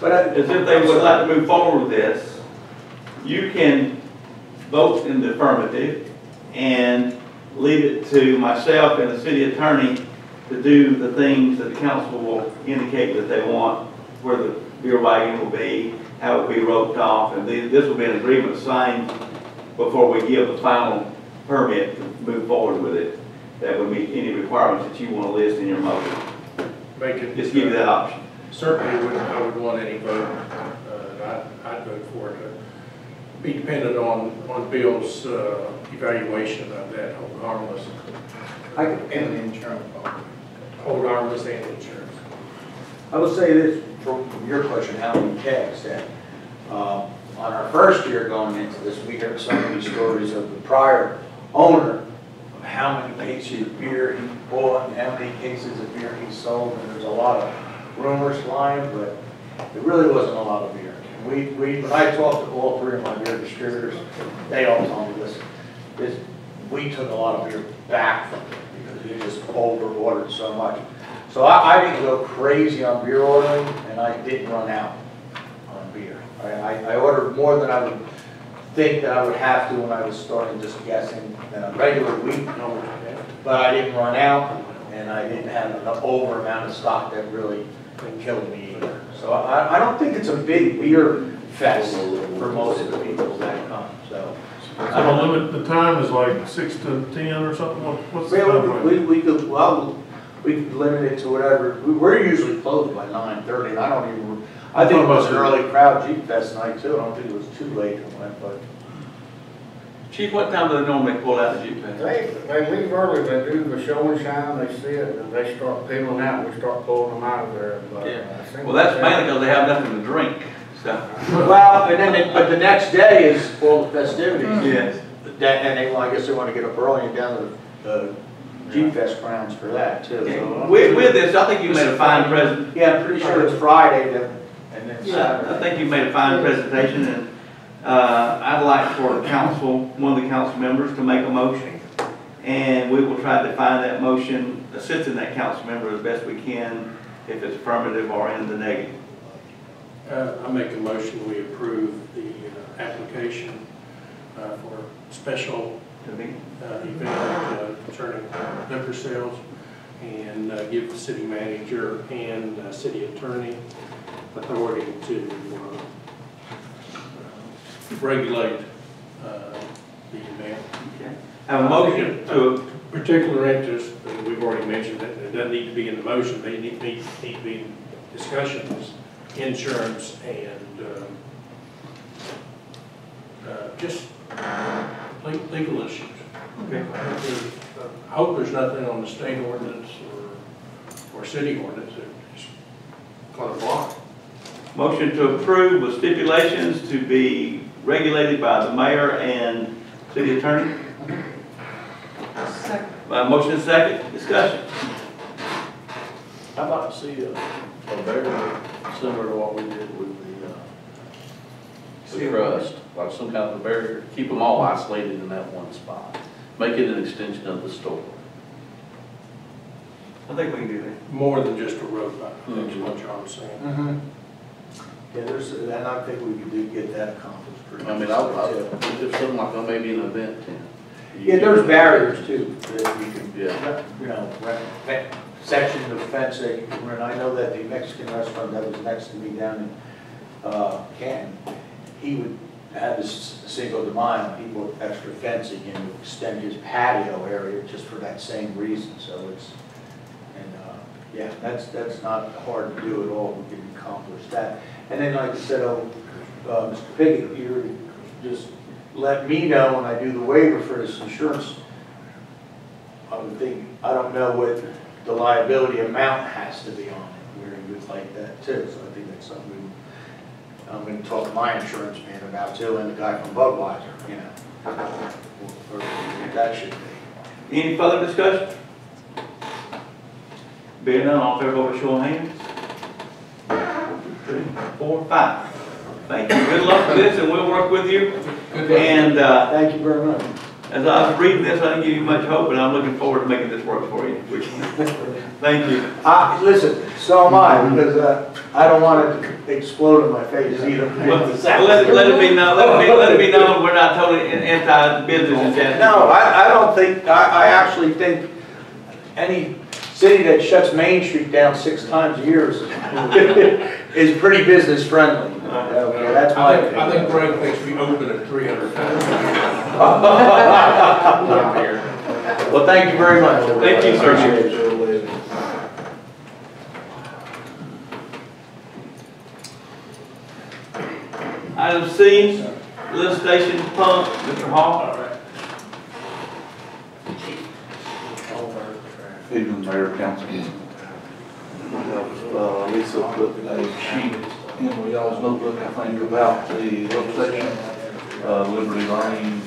but I. as if they would like to move forward with this, you can vote in the affirmative and leave it to myself and the city attorney to do the things that the council will indicate that they want, where the beer wagon will be, how it will be roped off, and the- this will be an agreement signed before we give the final permit to move forward with it. That would meet any requirements that you want to list in your motion. Make it. Just give you that option. Certainly wouldn't, I would want any vote, uh, I'd, I'd vote for it to be dependent on, on Bill's, uh, evaluation of that hold harmless, I can, and the insurance policy. hold harmless and insurance. I will say this, from your question, how many kegs, that, um, on our first year going into this, we heard so many stories of the prior owner, of how many cases of beer he bought, and how many cases of beer he sold, and there's a lot of rumors flying, but it really wasn't a lot of beer. We, we, when I talked to all three of my beer distributors, they all told me, this, this, we took a lot of beer back from them, because we just over ordered so much. So I, I didn't go crazy on beer ordering, and I didn't run out on beer. I, I, I ordered more than I would think that I would have to when I was starting just guessing than a regular week. But I didn't run out, and I didn't have an over amount of stock that really killed me either. So I, I don't think it's a big beer fest for most of the people that come, so. So the limit, the time is like six to ten or something, What- what's the We, time? we, we could, well, we could limit it to whatever, we- we're usually closed by nine thirty, and I don't even, I think it was an early crowd Jeep Fest night too, I don't think it was too late to went, but. Chief, what time do they normally pull out the Jeep? They, they leave early, they do the show and shine, they see it, and they start peeling out, and we start pulling them out of there. but, uh, Yeah. I think Well, that's mainly because they have nothing to drink, so. Well, and then, it- but the next day is all the festivities. Yes. That, and they, well, I guess they wanna get up early and down to the Jeep Fest grounds for that too, so. With, with this, I think you made a fine present, Yeah, I'm pretty sure it's Friday then, and then yeah, I Saturday. think you made a fine presentation, and, uh, I'd like for council, one of the council members to make a motion. And we will try to find that motion, assisting that council member as best we can, if it's affirmative or in the negative. Uh, I make a motion, we approve the uh, application uh, for special To me, uh, event uh, concerning liquor sales and uh, give the city manager and uh, city attorney authority to uh, uh, regulate uh, the event. okay. Have a motion to, Particular interest, we've already mentioned it, it doesn't need to be in the motion, they need, need need to be in discussions, insurance and um, uh, just le- legal issues. okay. I hope there's nothing on the state ordinance or, or city ordinance that is going to block. Motion to approve with stipulations to be regulated by the mayor and city attorney. Second. Motion is second, discussion. I'd like to see a, a barrier similar to what we did with the, uh, crust, like some kind of a barrier, keep them all isolated in that one spot. Make it an extension of the store. I think we can do that. More than just a road bike, that's what John's saying. Mm-hmm. Yeah, there's, and I think we could do, get that accomplished pretty I mean, I, I, if something like, that, maybe an event tent. Yeah, there's barriers too, that you can, Yeah. you know, rent, fe- sections of fence that you can rent. I know that the Mexican restaurant that was next to me down in, uh, Canton, he would have this Cinco de Mayo, he put extra fencing in to extend his patio area just for that same reason, so it's, and, uh, yeah, that's, that's not hard to do at all, we can accomplish that. And then, like I said, oh, uh, Mr. Pickett, you just let me know when I do the waiver for this insurance. I would think, I don't know what the liability amount has to be on it, where you would like that too, so I think I'm gonna talk to my insurance man about too, and the guy from Budweiser, you know. Or- or That should be. Any further discussion? Being none, all in favor, vote by show of hands. Three, four, five. Thank you. Good luck with this, and we'll work with you. And, uh, Thank you very much. As I was reading this, I didn't give you much hope, and I'm looking forward to making this work for you. [LAUGHS] Thank you. Uh, listen, so am I, because, uh, I don't want it to explode in my face either. Well, [LAUGHS] Let it, let it be known, let it be, let it be known, we're not totally anti-business in No, I, I don't think, I, I actually think any city that shuts Main Street down six times a year is, [LAUGHS] is pretty business friendly. Okay, that's my I think, I think opinion. Greg thinks we open at three hundred. [LAUGHS] Well, thank you very much. Thank you, sir. Appreciate it. Item C, lift station pump, Mr. Hall. Evening, Mayor, Council. Uh, Lisa put a sheet in y'all's notebook, I think, about the lift station, uh, Liberty Lane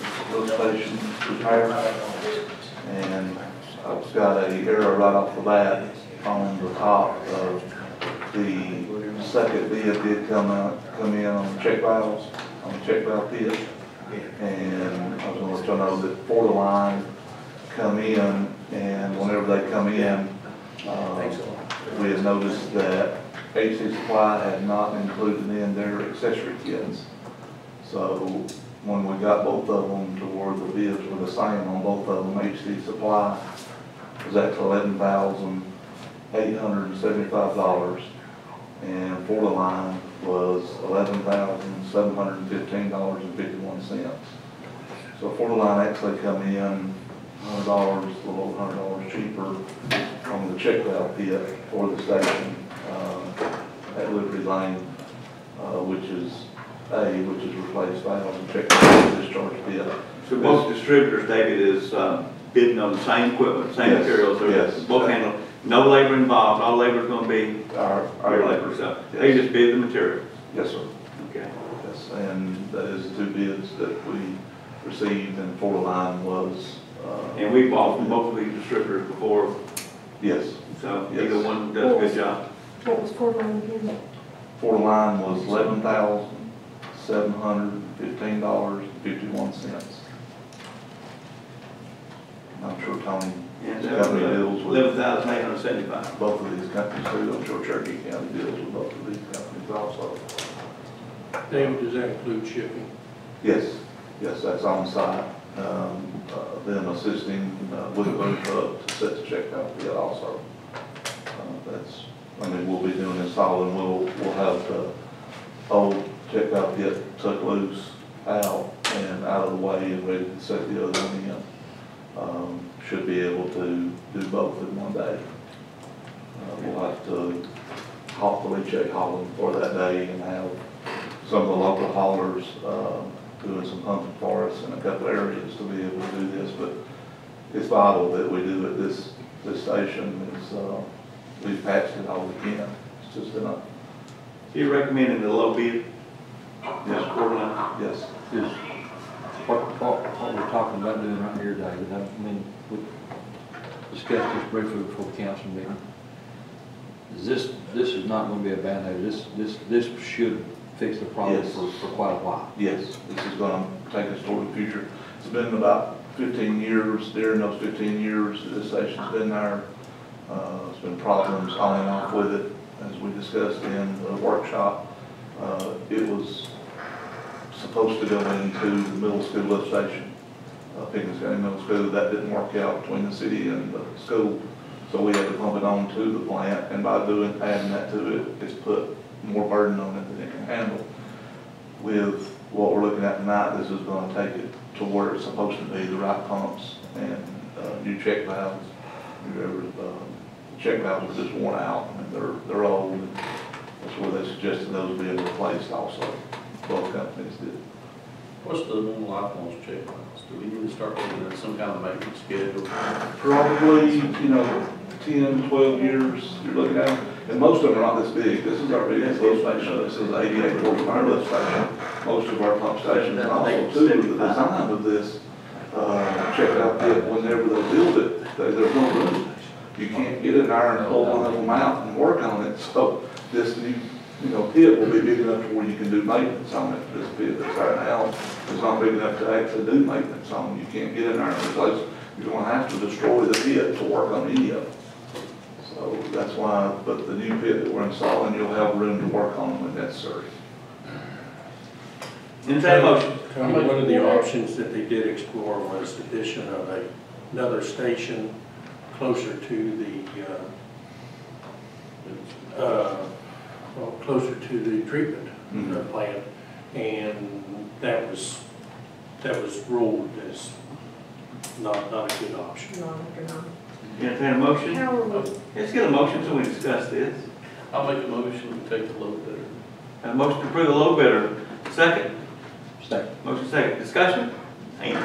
station repair. And I've got a error right off the bat on the top of the second bid did come out, come in on the check valves, on the check valve pit. And I was gonna let y'all know that Fortiline come in, and whenever they come in, uh, we had noticed that HD Supply had not included in their accessory kits. So when we got both of them to where the bids were the same on both of them, HD Supply was actually eleven thousand eight hundred and seventy-five dollars. And the line was eleven thousand seven hundred and fifteen dollars and fifty-one cents. So the line actually come in hundred dollars, a little hundred dollars cheaper on the check valve pit for the station, uh, at Liberty Lane, uh, which is A, which is replace valves and check valve discharge pit. So both distributors, David, is uh, bidding on the same equipment, same Yes, materials, so yes. both handle, no labor involved, all labor's gonna be Our, our labor, so they just bid the material. Yes, sir. Okay. Yes, and that is the two bids that we received, and Fortiline was, uh, And we bought from both of these distributors before, yes, so Yes. either one does a good job. What was Fortiline again? Fortiline was eleven thousand seven hundred and fifteen dollars and fifty-one cents. I'm sure Tony, And his company deals with eleven thousand eight hundred seventy-five. both of these companies too, I'm sure Cherokee County deals with both of these companies also. David, does that include shipping? Yes, yes, that's on site, um, uh, them assisting, uh, with the boom truck to set the check out yet also. Uh, That's, I mean, we'll be doing this all and we'll, we'll have the old check out pit Tuck loose out and out of the way and ready to set the other one in. Um, should be able to do both in one day. Uh, we'll have to hopefully check hauling for that day and have some of the local haulers, uh, doing some pumping for us in a couple areas to be able to do this, but it's vital that we do it. This, this station is, uh, we've patched it all we can. It's just enough. you're recommending the low bid? Yes. Yes. Is, what, what, what we're talking about doing right here, David, I mean, we discussed this briefly before the council meeting. Is this, this is not gonna be a Band-Aid, this, this, this should fix the problem Yes. for, for quite a while. Yes, this is gonna take us toward the future. It's been about fifteen years, during those fifteen years, this station's been there. Uh, it's been problems on and off with it, as we discussed in the workshop. Uh, it was supposed to go into the middle school lift station, uh, Pickens County Middle School. That didn't work out between the city and the school, so we had to pump it on to the plant, and by doing, adding that to it, it's put more burden on it than it can handle with what we're looking at tonight, this is gonna take it to where it's supposed to be, the right pumps and, uh, new check valves. Remember, uh, check valves are just worn out, and they're, they're old, and that's where they suggested those be replaced also. Both companies did. What's the normal life on those check valves? Do we need to start looking at some kind of maintenance schedule? Probably, you know, 10, 12 years, you're looking at, and most of them are not this big. This is our biggest lift station, this is eighty-eight horsepower lift station. Most of our pump stations, and also too, the design of this, uh, check it out, that whenever they build it, there- there's no room. You can't get in there and pull one of them out and work on it, so this new, you know, pit will be big enough to where you can do maintenance on it. This pit that's there now is not big enough to actually do maintenance on. You can't get in there and replace, you're gonna have to destroy the pit to work on any of it. So that's why, but the new pit that we're installing, you'll have room to work on when necessary. Entertain a motion. One of the options that they did explore was addition of a, another station closer to the, uh, uh, well, closer to the treatment uh, Mhm. plant. And that was, that was ruled as not, not a good option. No, you're not. Entertain a motion. How are we, Let's get a motion so we discuss this. I'll make a motion to take the low bidder. A motion to approve the low bidder. Second. Second. Motion second. Discussion? Amy?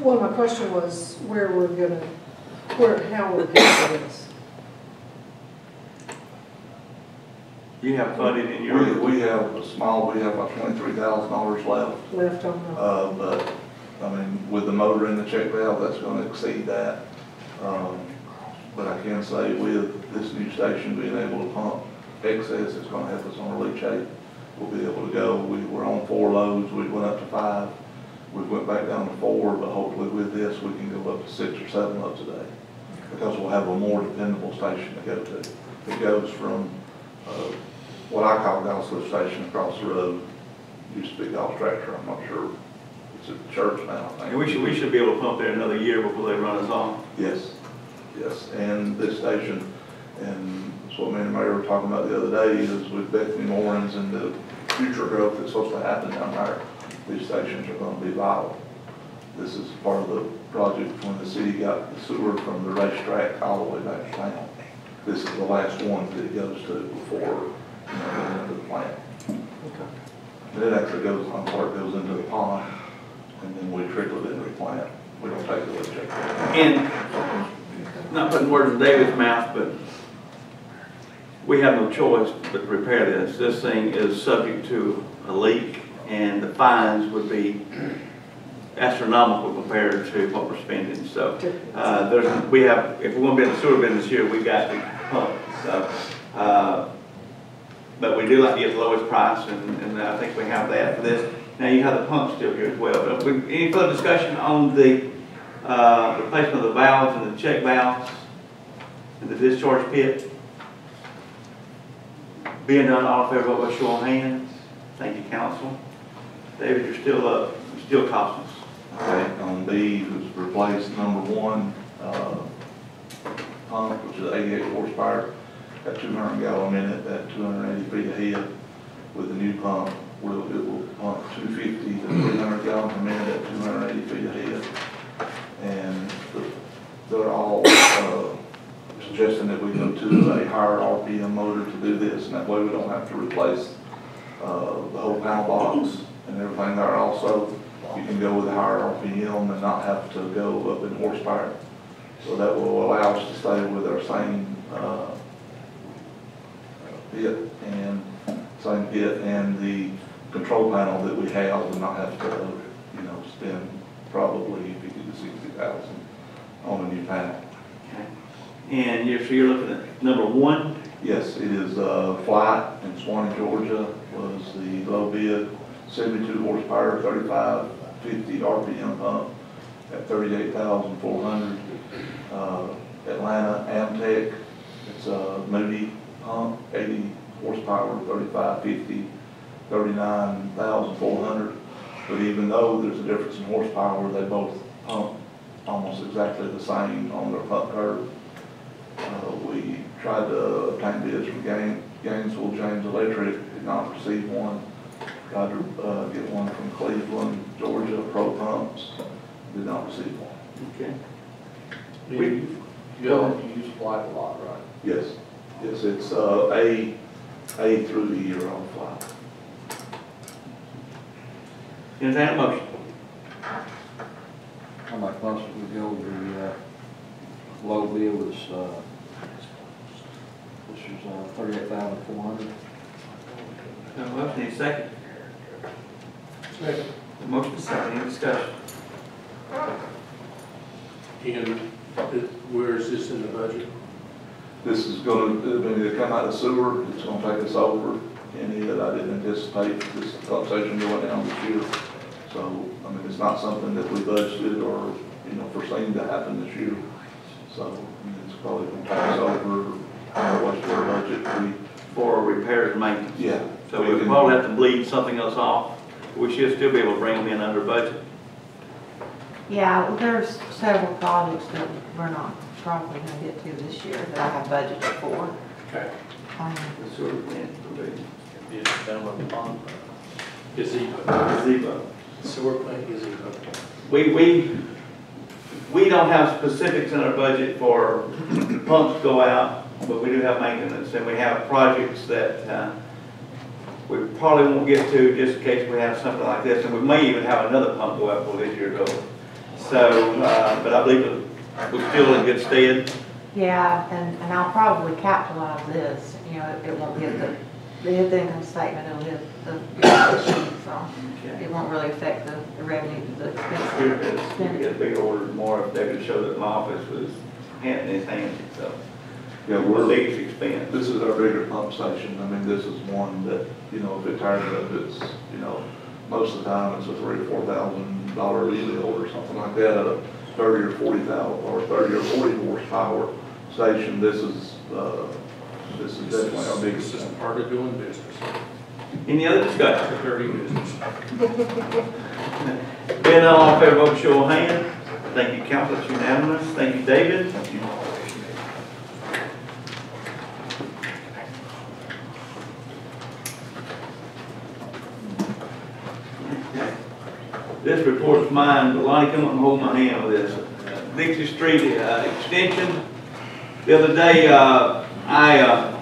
well, my question was where we're gonna, where, how we're paying for this. You have funded in We, your, we have a small, we have about twenty-three thousand dollars left. left on the, Uh, but, I mean, with the motor and the check valve, that's gonna exceed that. Um, but I can say with this new station being able to pump excess, it's gonna help us on our leachate. We'll be able to go, we were on four loads, we went up to five. We went back down to four, but hopefully with this, we can go up to six or seven loads a day. Because we'll have a more dependable station to go to. It goes from, uh, what I call Gauss Lift Station across the road, used to be Gauss Tractor, I'm not sure, it's a church now, I think. and we should, we should be able to pump there another year before they run us off. Yes, yes, and this station, and that's what me and the mayor were talking about the other day, is with Bethany Morens and the future growth that's supposed to happen down there, these stations are gonna be vital. This is part of the project when the city got the sewer from the racetrack all the way back to town. This is the last one that it goes to before, going into the plant. And it actually goes, on part goes into the pond, and then we trickle it into the plant. We don't take the leachate. And, not putting words in David's mouth, but we have no choice but to repair this. This thing is subject to a leak, and the fines would be astronomical compared to what we're spending. So, uh, there's, we have, if we want to be in the sewer business here, we've got to pump. So, uh, but we do like to get the lowest price, and, and I think we have that for this. Now, you have the pump still here as well. But we- any further discussion on the, uh, replacement of the valves and the check valves and the discharge pit? Being done, all in favor, vote show of hands. Thank you, council. David, you're still up, you're still costing us. Okay, on B, who's replaced number one, uh, pump, which is eighty-eight horsepower, two hundred gallon in it, at two hundred eighty feet ahead. With the new pump, will, it will pump two fifty to three hundred gallons per minute at two hundred eighty feet ahead. And the- they're all, uh, suggesting that we go to a higher RPM motor to do this, and that way we don't have to replace, uh, the whole panel box and everything there also. You can go with a higher RPM and not have to go up in horsepower. So that will allow us to stay with our same, uh, pit and, same pit and the control panel that we have and not have to, you know, spend probably fifty to sixty thousand on a new panel. Okay. And you're, so you're looking at number one, Yes, it is, uh, Flygt in Suwanee, Georgia was the low bid, seventy-two horsepower, thirty-five fifty RPM pump at thirty-eight thousand four hundred. Uh, Atlanta Amtech, it's a Moody pump, eighty horsepower, thirty-five fifty, thirty-nine thousand four hundred. But even though there's a difference in horsepower, they both pump almost exactly the same on their pump curve. Uh, we tried to obtain bids from Gain, Gainesville James Electric, did not receive one. Tried to, uh, get one from Cleveland, Georgia, Pro Pumps, did not receive one. Okay. You you go, you use Flygt a lot, right? Yes, yes, it's, uh, A, A through the year on fly. Entertain a motion. I make most we go with the, uh, low bid was, uh, this was, uh, thirty-eight thousand four hundred. Have a motion, need a second? Second. Motion is second, any discussion? And it- where is this in the budget? This is gonna, it'll come out of sewer, it's gonna take us over, any that I didn't anticipate this pump going down this year. So, I mean, it's not something that we budgeted or, you know, foreseen to happen this year. So, I mean, it's probably gonna take us over, our wastewater budget, we, For repairs and maintenance. yeah. So we we can- probably have to bleed something else off. We should still be able to bring them in under budget. Yeah, well, there's several projects that we're not probably gonna get to this year that I have budgeted for. Okay. Um, The sewer plant, It's down on the pond. Gazebo, gazebo. sewer plant gazebo. We, we, we don't have specifics in our budget for pumps go out, but we do have maintenance, and we have projects that, uh, we probably won't get to just in case we have something like this, and we may even have another pump go out for this year's over. So, uh, but I believe that we're still in good stead. Yeah, and, and I'll probably capitalize this, you know, it- it won't hit the, the hit the income statement, it'll hit the, balance sheet, so it won't really affect the, the revenue, the expense. Here it is. We get a big order tomorrow, if they could show that my office was hand in his hand, so. Yeah, The we're, biggest expense. this is our bigger pump station, I mean, this is one that, you know, if it tires up, it's, you know, most of the time, it's a three, four thousand dollar rebuild or something like that, a thirty or forty thousand, or thirty or forty horsepower station, this is, uh, this is definitely our biggest. This is part of doing business, Any other discussion? dirty business. Being all in favor, vote show of hand. Thank you, council, it's unanimous. Thank you, David. This report's mine, but Lonnie, come up and hold my hand with this. Dixie Street uh, Extension. The other day, uh, I uh,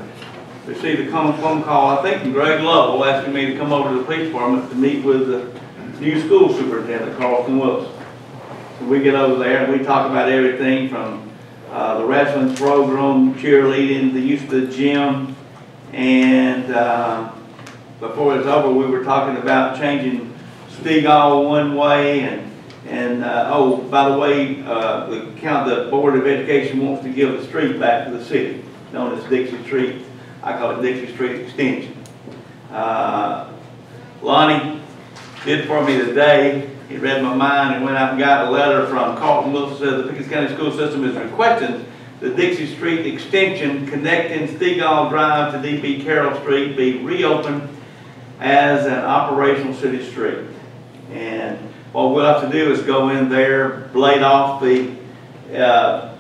received a common phone call, I think from Greg Lovell, asking me to come over to the police department to meet with the new school superintendent, Carlton Wilson. So we get over there and we talk about everything from uh, the wrestling program, cheerleading, the use of the gym. And uh, before it's over, we were talking about changing Stegall one way and, and, uh, oh, by the way, uh, the count, the Board of Education wants to give a street back to the city, known as Dixie Street. I call it Dixie Street Extension. Uh, Lonnie did for me today, he read my mind and went out and got a letter from Carlton Wilson, said the Pickens County School System is requesting the Dixie Street extension connecting Stegall Drive to DB Carroll Street be reopened as an operational city street. And what we'll have to do is go in there, blade off the, uh,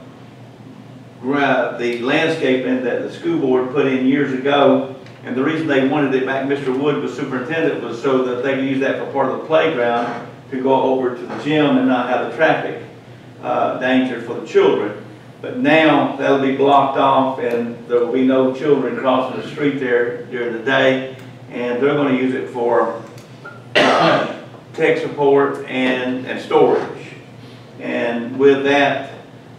the landscaping that the school board put in years ago. And the reason they wanted it back, Mr. Wood was superintendent, was so that they could use that for part of the playground to go over to the gym and not have the traffic, uh, danger for the children. But now that'll be blocked off and there will be no children crossing the street there during the day. And they're gonna use it for, uh, tech support and, and storage. And with that,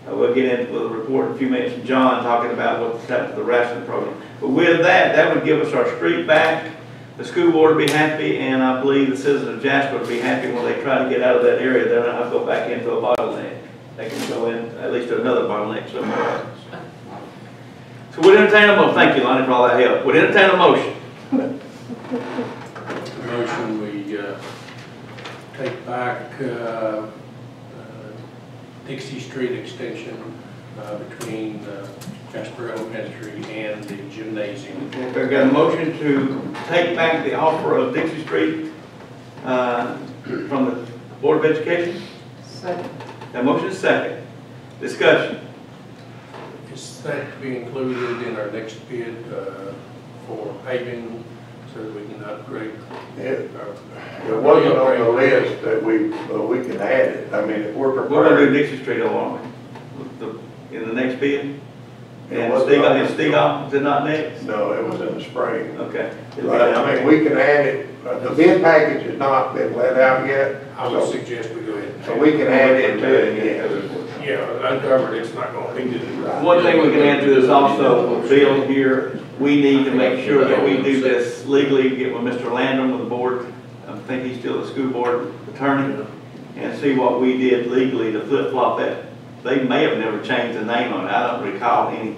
uh, we'll get into the report in a few minutes from John talking about what's happened to the wrestling program. But with that, that would give us our street back. The school board would be happy, and I believe the citizens of Jasper would be happy when they try to get out of that area. They don't have to go back into a bottleneck. They can go in, at least to another bottleneck somewhere else. So we'll entertain a mo, thank you, Lonnie, for all that help. We'll entertain a motion. Motion, we uh, take back uh, uh, Dixie Street extension uh, between uh, Jasper Elementary and the gymnasium. We've got a motion to take back the offer of Dixie Street, uh, from the Board of Education. Second. That motion is second. Discussion. Is that to be included in our next bid uh, for paving so that we can upgrade? It, our- it wasn't on the list that we, but we can add it. I mean, if we're We're gonna do prepared. Dixie Street along, with the, in the next bid. It And wasn't Stig, on and the- Stig is it not next? No, it was in the spring. Okay. But, I mean, we can add it, Uh, the bid package has not been let out yet, I would so, suggest we go ahead. and so we can add it to it, yes. Yeah, uncovered, it's not going to be. One thing we can add to this also, Bill here, we need to make sure that we do this legally, get with Mr. Landon with the board. I think he's still the school board attorney, and see what we did legally to flip flop that. They may have never changed the name on it, I don't recall any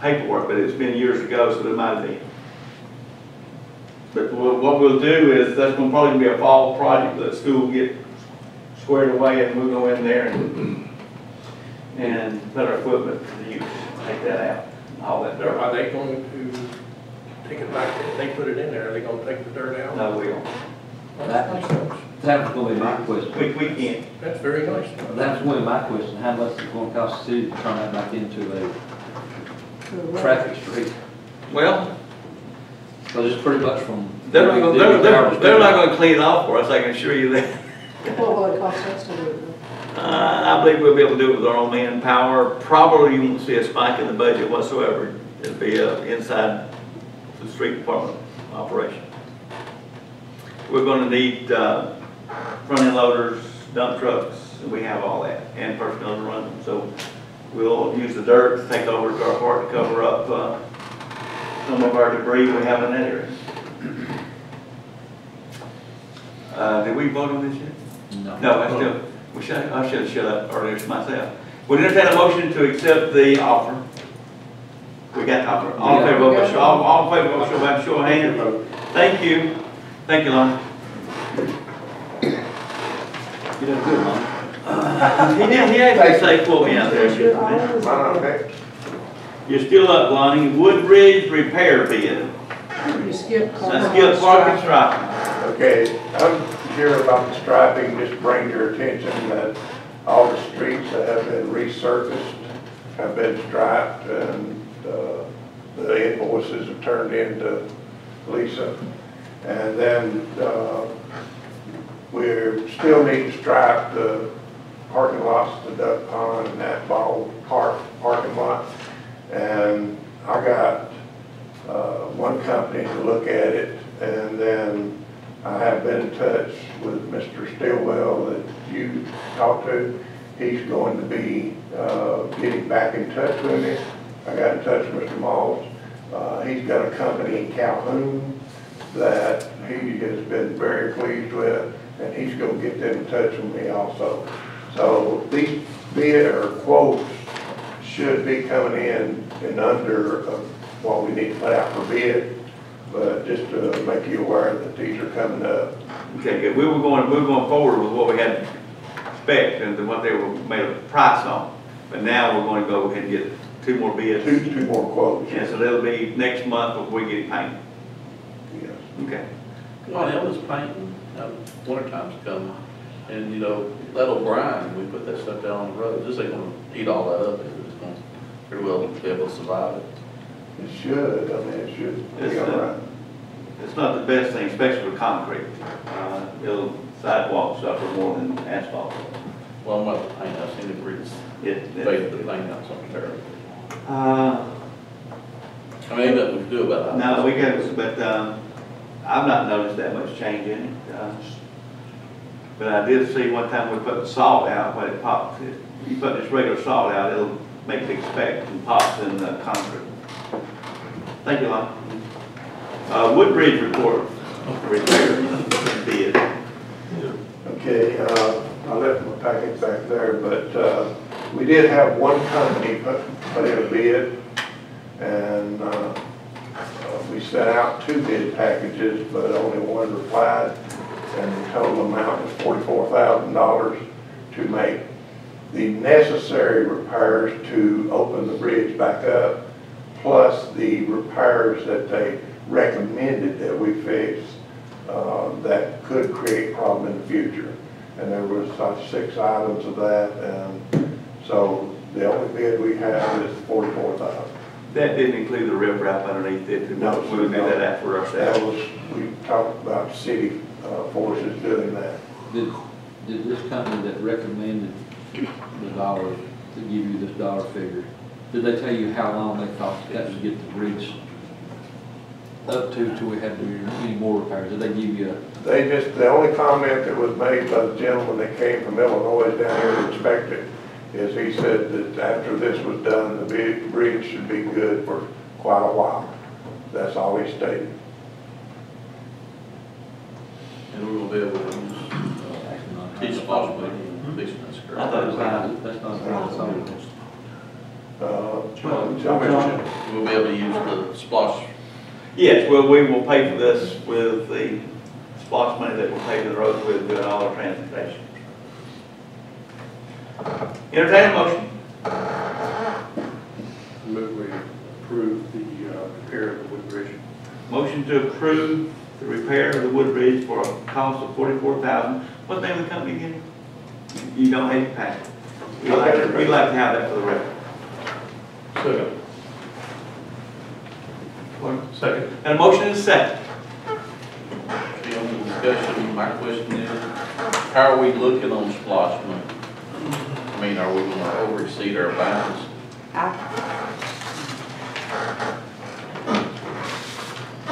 paperwork, but it's been years ago, so it might be. But what what we'll do is, that's gonna probably be a fall project, let school get squared away and we'll go in there and, and put our equipment to use, take that out, all that dirt. Are they going to take it back, if they put it in there, are they going to take the dirt out? No, we don't. That, that was gonna be my question. We, we can't. That's very nice. That was gonna be my question, how much is it gonna cost the city to turn that back into a traffic street? Well, Because it's pretty much from. they're not gonna, they're, they're, they're not gonna clean it off for us, I can assure you that. What will it cost us to do it? Uh, I believe we'll be able to do it with our own manpower. Probably you won't see a spike in the budget whatsoever. It'll be, uh, inside the street department operation. We're gonna need, uh, front end loaders, dump trucks, and we have all that, and personnel to run them. So we'll use the dirt to take over to our part to cover up, uh, some of our debris we have in that area. Uh, did we vote on this yet? No. No, I still, we should, I should have shut up earlier to myself. We entertain a motion to accept the offer. We got the offer. All in favor, vote by show, all, all in favor, vote by show, by show of hands. Thank you. Thank you, Lonnie. You done good, Lonnie. He did, he actually say, pull me out there. You're always Mine, okay. okay. You're still up, Lonnie. Woodridge repair bid. You skip. Let's get parking striping. Okay, I'm here about the striping, just bring your attention that all the streets that have been resurfaced have been striped and, uh, the invoices have turned into Lisa. And then, uh, we're still need to stripe the parking lots, the duck pond and that ball park, parking lot. And I got, uh, one company to look at it, and then I have been in touch with Mr. Stillwell that you talked to. He's going to be, uh, getting back in touch with me. I got in touch with Mr. Moss. Uh, he's got a company in Calhoun that he has been very pleased with, and he's gonna get them in touch with me also. So these bid or quotes should be coming in in under of what we need to put out for bid, but just to make you aware that these are coming up. Okay, good. We were going, we were going forward with what we had spec and what they were made a price on. But now we're going to go ahead and get two more bids. Two, two more quotes. Yeah, so that'll be next month before we get it painted. Yes. Okay. Well, that was painting, uh, winter time's coming, and, you know, that O'Brien, we put that stuff down on the road, this ain't gonna eat all that up, it's gonna, pretty well be able to survive it. It should, I mean, it should It's, be all uh, right. It's not the best thing, especially with concrete. Uh, it'll sidewalks suffer more than asphalt. Well, I'm paint, I've seen it breeze, It, fade the paint out something terrible. Uh, I mean, ain't nothing we can do about it. no, we got, but, um, I've not noticed that much change in it. uh, But I did see one time we put the salt out, when it pops, it- you put this regular salt out, it'll make big speck and pops in the concrete. Thank you, Lon. Uh, Woodbridge report, repair bid. Okay, uh, I left my packet back there, but, uh, we did have one company put, put in a bid, And, uh, we sent out two bid packages, but only one replied. And the total amount was forty-four thousand dollars to make the necessary repairs to open the bridge back up, plus the repairs that they recommended that we fix, uh, that could create problem in the future. And there was uh, six items of that, and so the only bid we have is forty-four thousand. That didn't include the riprap underneath it, No, we would do that after That ourselves. was, we talked about city uh, forces doing that. Did, did this company that recommended the dollar, to give you this dollar figure, did they tell you how long they thought that would get the bridge up to, till we had to do any more repairs? Did they give you a, They just, the only comment that was made by the gentleman that came from Illinois down here to inspect it is he said that after this was done, the big bridge should be good for quite a while. That's all he stated. And we will be able to use uh, actually not? Each spot will be I thought it was That's that's not, that's not. Uh, John, John? We'll be able to use the SPLOST Yes, well, we will pay for this with the SPLOST money that we'll pay for the roads with, doing all the transportation. Entertain a motion. Move we approve the uh, repair of the Wood Bridge. Motion to approve the repair of the Wood Bridge for a cost of forty-four thousand. What's the name of the company again? You don't have to pay. We like, to- we like to have that for the record. Second. Second. And a motion is second. Okay, on the discussion, my question is, how are we looking on SPLOST money? I mean, are we gonna over exceed our bounds?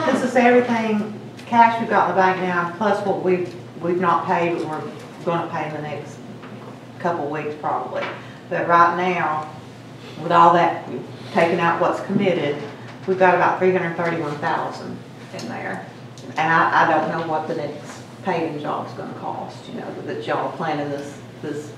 This is everything, cash we've got in the bank now, plus what we've, we've not paid, but we're gonna pay in the next couple of weeks probably. But right now, with all that, taken out what's committed, we've got about three hundred thirty-one thousand in there. And I, I don't know what the next paving job's gonna cost, you know, that y'all planning this, this,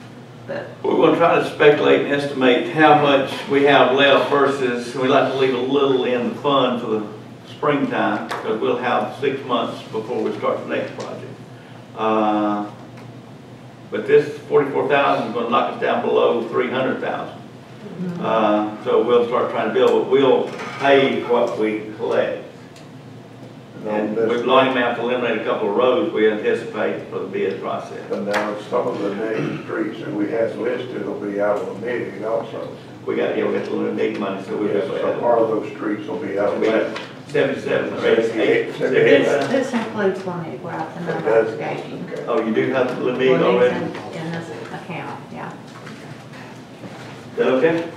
We're gonna try to speculate and estimate how much we have left versus, we like to leave a little in the fund for the springtime, because we'll have six months before we start the next project. Uh, But this forty-four thousand is gonna knock us down below three hundred thousand. Uh, so we'll start trying to build, but we'll pay what we collect. And we've long enough to eliminate a couple of roads we anticipate for the bid process. And now some of the named streets that we have listed will be out of the meeting also. We got, yeah, we got a little big money, so we'll Yes, just. so part of those streets will be out of We the seventy-seven, or eighty-eight, this, includes one where I can It know does. gauging. Okay. Oh, you do have the little big Well, it's already? in, in this account, yeah. Is that okay?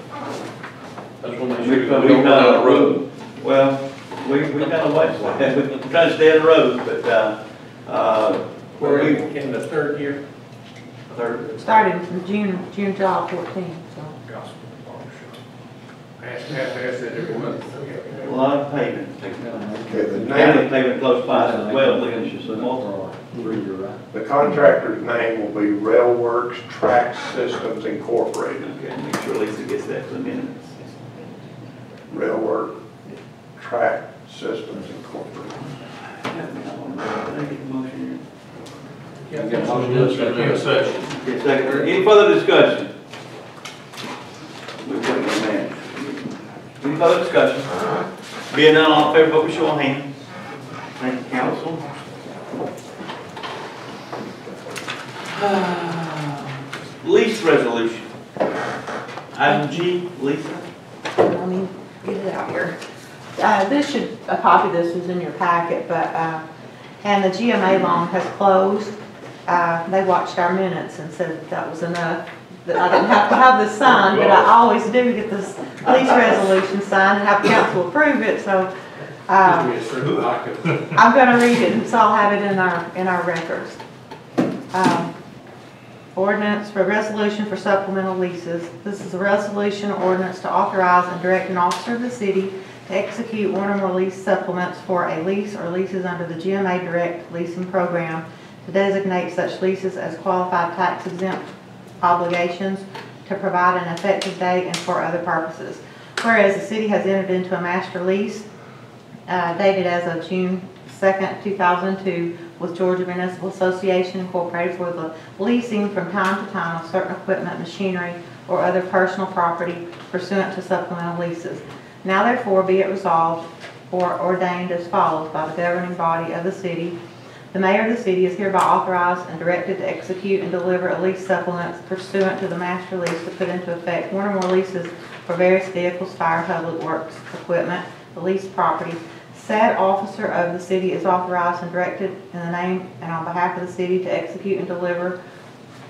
That's one make We- sure we don't we, go down the road. Well, we, we kind of watch, [LAUGHS] we're trying to stay on the road, but, uh, uh, We're we, in in the third year. third, Started from June, June, July fourteen, so. Gospel Barbershop. Ask, ask, ask that every month. a lot of pavement. Okay, the County name, pavement close by as well, Finish Lincoln, this up multiple. you're right. the contractor's name will be Railworks Track Systems Incorporated. Okay, make sure Lisa gets that for the minutes. Railwork Track Systems Incorporated. Can I get motion You got a motion and a second. In session. here? Get a second. Any further discussion? We're waiting on that. Any further discussion? Being none, all in favor, vote with show of hands. Thank you, council. [SIGHS] Lease resolution. Item G, Lisa. Let me get it out here. Uh, this should, a copy of this was in your packet, but, uh, and the GMA loan has closed. Uh, they watched our minutes and said that that was enough, that I didn't have to have this signed, but I always do get this lease resolution signed and have council approve it, so, uh, Give me a certain docket. I'm gonna read it, so I'll have it in our, in our records. Um, Ordinance for resolution for supplemental leases. This is a resolution or ordinance to authorize and direct an officer of the city to execute one or more lease supplements for a lease or leases under the GMA Direct Leasing Program to designate such leases as qualified tax exempt obligations, to provide an effective date and for other purposes. Whereas the city has entered into a master lease uh, dated as of June 2nd, 2002 with Georgia Municipal Association Incorporated for the leasing from time to time of certain equipment, machinery, or other personal property pursuant to supplemental leases. Now therefore be it resolved or ordained as follows by the governing body of the city. The mayor of the city is hereby authorized and directed to execute and deliver a lease supplement pursuant to the master lease to put into effect one or more leases for various vehicles, fire, public works, equipment, the leased property. Said officer of the city is authorized and directed in the name and on behalf of the city to execute and deliver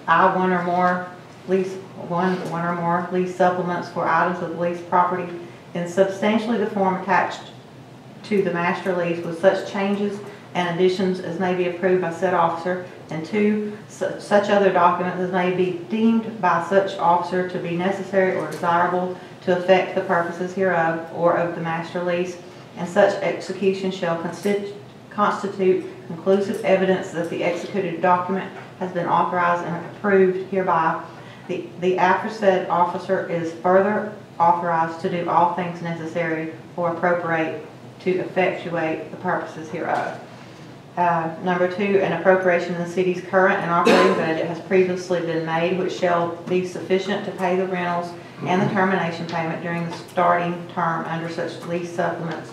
I one or more lease, one, one or more lease supplements for items of leased property in substantially the form attached to the master lease with such changes and additions as may be approved by said officer, and two, su- such other documents as may be deemed by such officer to be necessary or desirable to effect the purposes hereof or of the master lease, and such execution shall consti- constitute conclusive evidence that the executed document has been authorized and approved hereby. The, the aforesaid officer is further authorized to do all things necessary or appropriate to effectuate the purposes hereof. Uh, Number two, an appropriation in the city's current and operating budget has previously been made, which shall be sufficient to pay the rentals and the termination payment during the starting term under such lease supplements.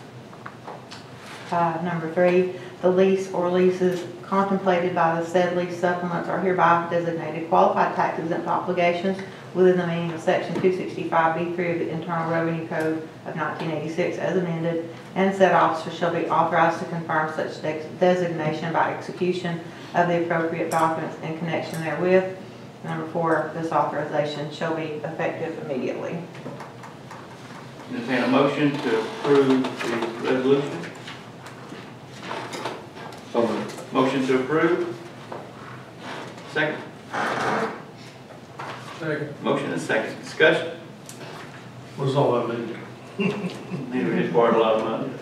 Number three, the lease or leases contemplated by the said lease supplements are hereby designated qualified tax exempt obligations within the meaning of section 265B3 of the Internal Revenue Code of 1986 as amended, and said officer shall be authorized to confirm such de- designation by execution of the appropriate documents in connection therewith. Number four, this authorization shall be effective immediately. Entertain a motion to approve the resolution. So moved. Motion to approve. Second. Second. Motion and second. Discussion. What does all that mean? Neither has borrowed a lot of money.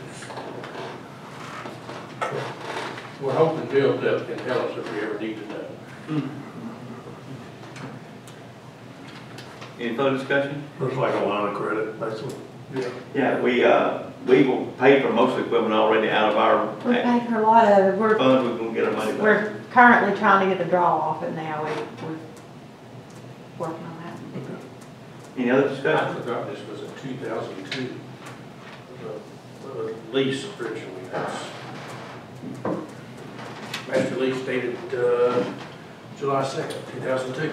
We're hoping Bill Duff can tell us if we ever need to know. Any further discussion? Looks like a line of credit, basically. Yeah, we, uh, we will pay for most of the equipment already out of our We're paying for a lot of it. We're, funds, we're gonna get our money back. we're currently trying to get the draw off it now. We, we're working on that. Any other I discussion? forgot this was a 2002 uh, uh, lease originally. That's Master lease dated uh, July 2nd, 2002.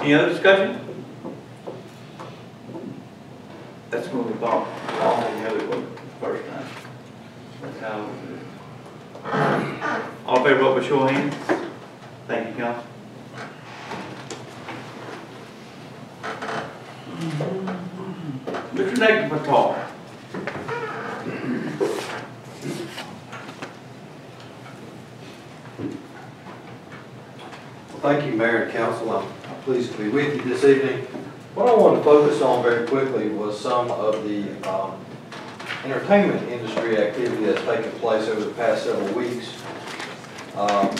Any other discussion? That's when we bought all the other the first time. That's how. we do it. All favor, vote by show of hands. Thank you, council. Mr. Nechvatal. Thank you, Mayor and Council. I'm pleased to be with you this evening. What I wanted to focus on very quickly was some of the um, entertainment industry activity that's taken place over the past several weeks. Um,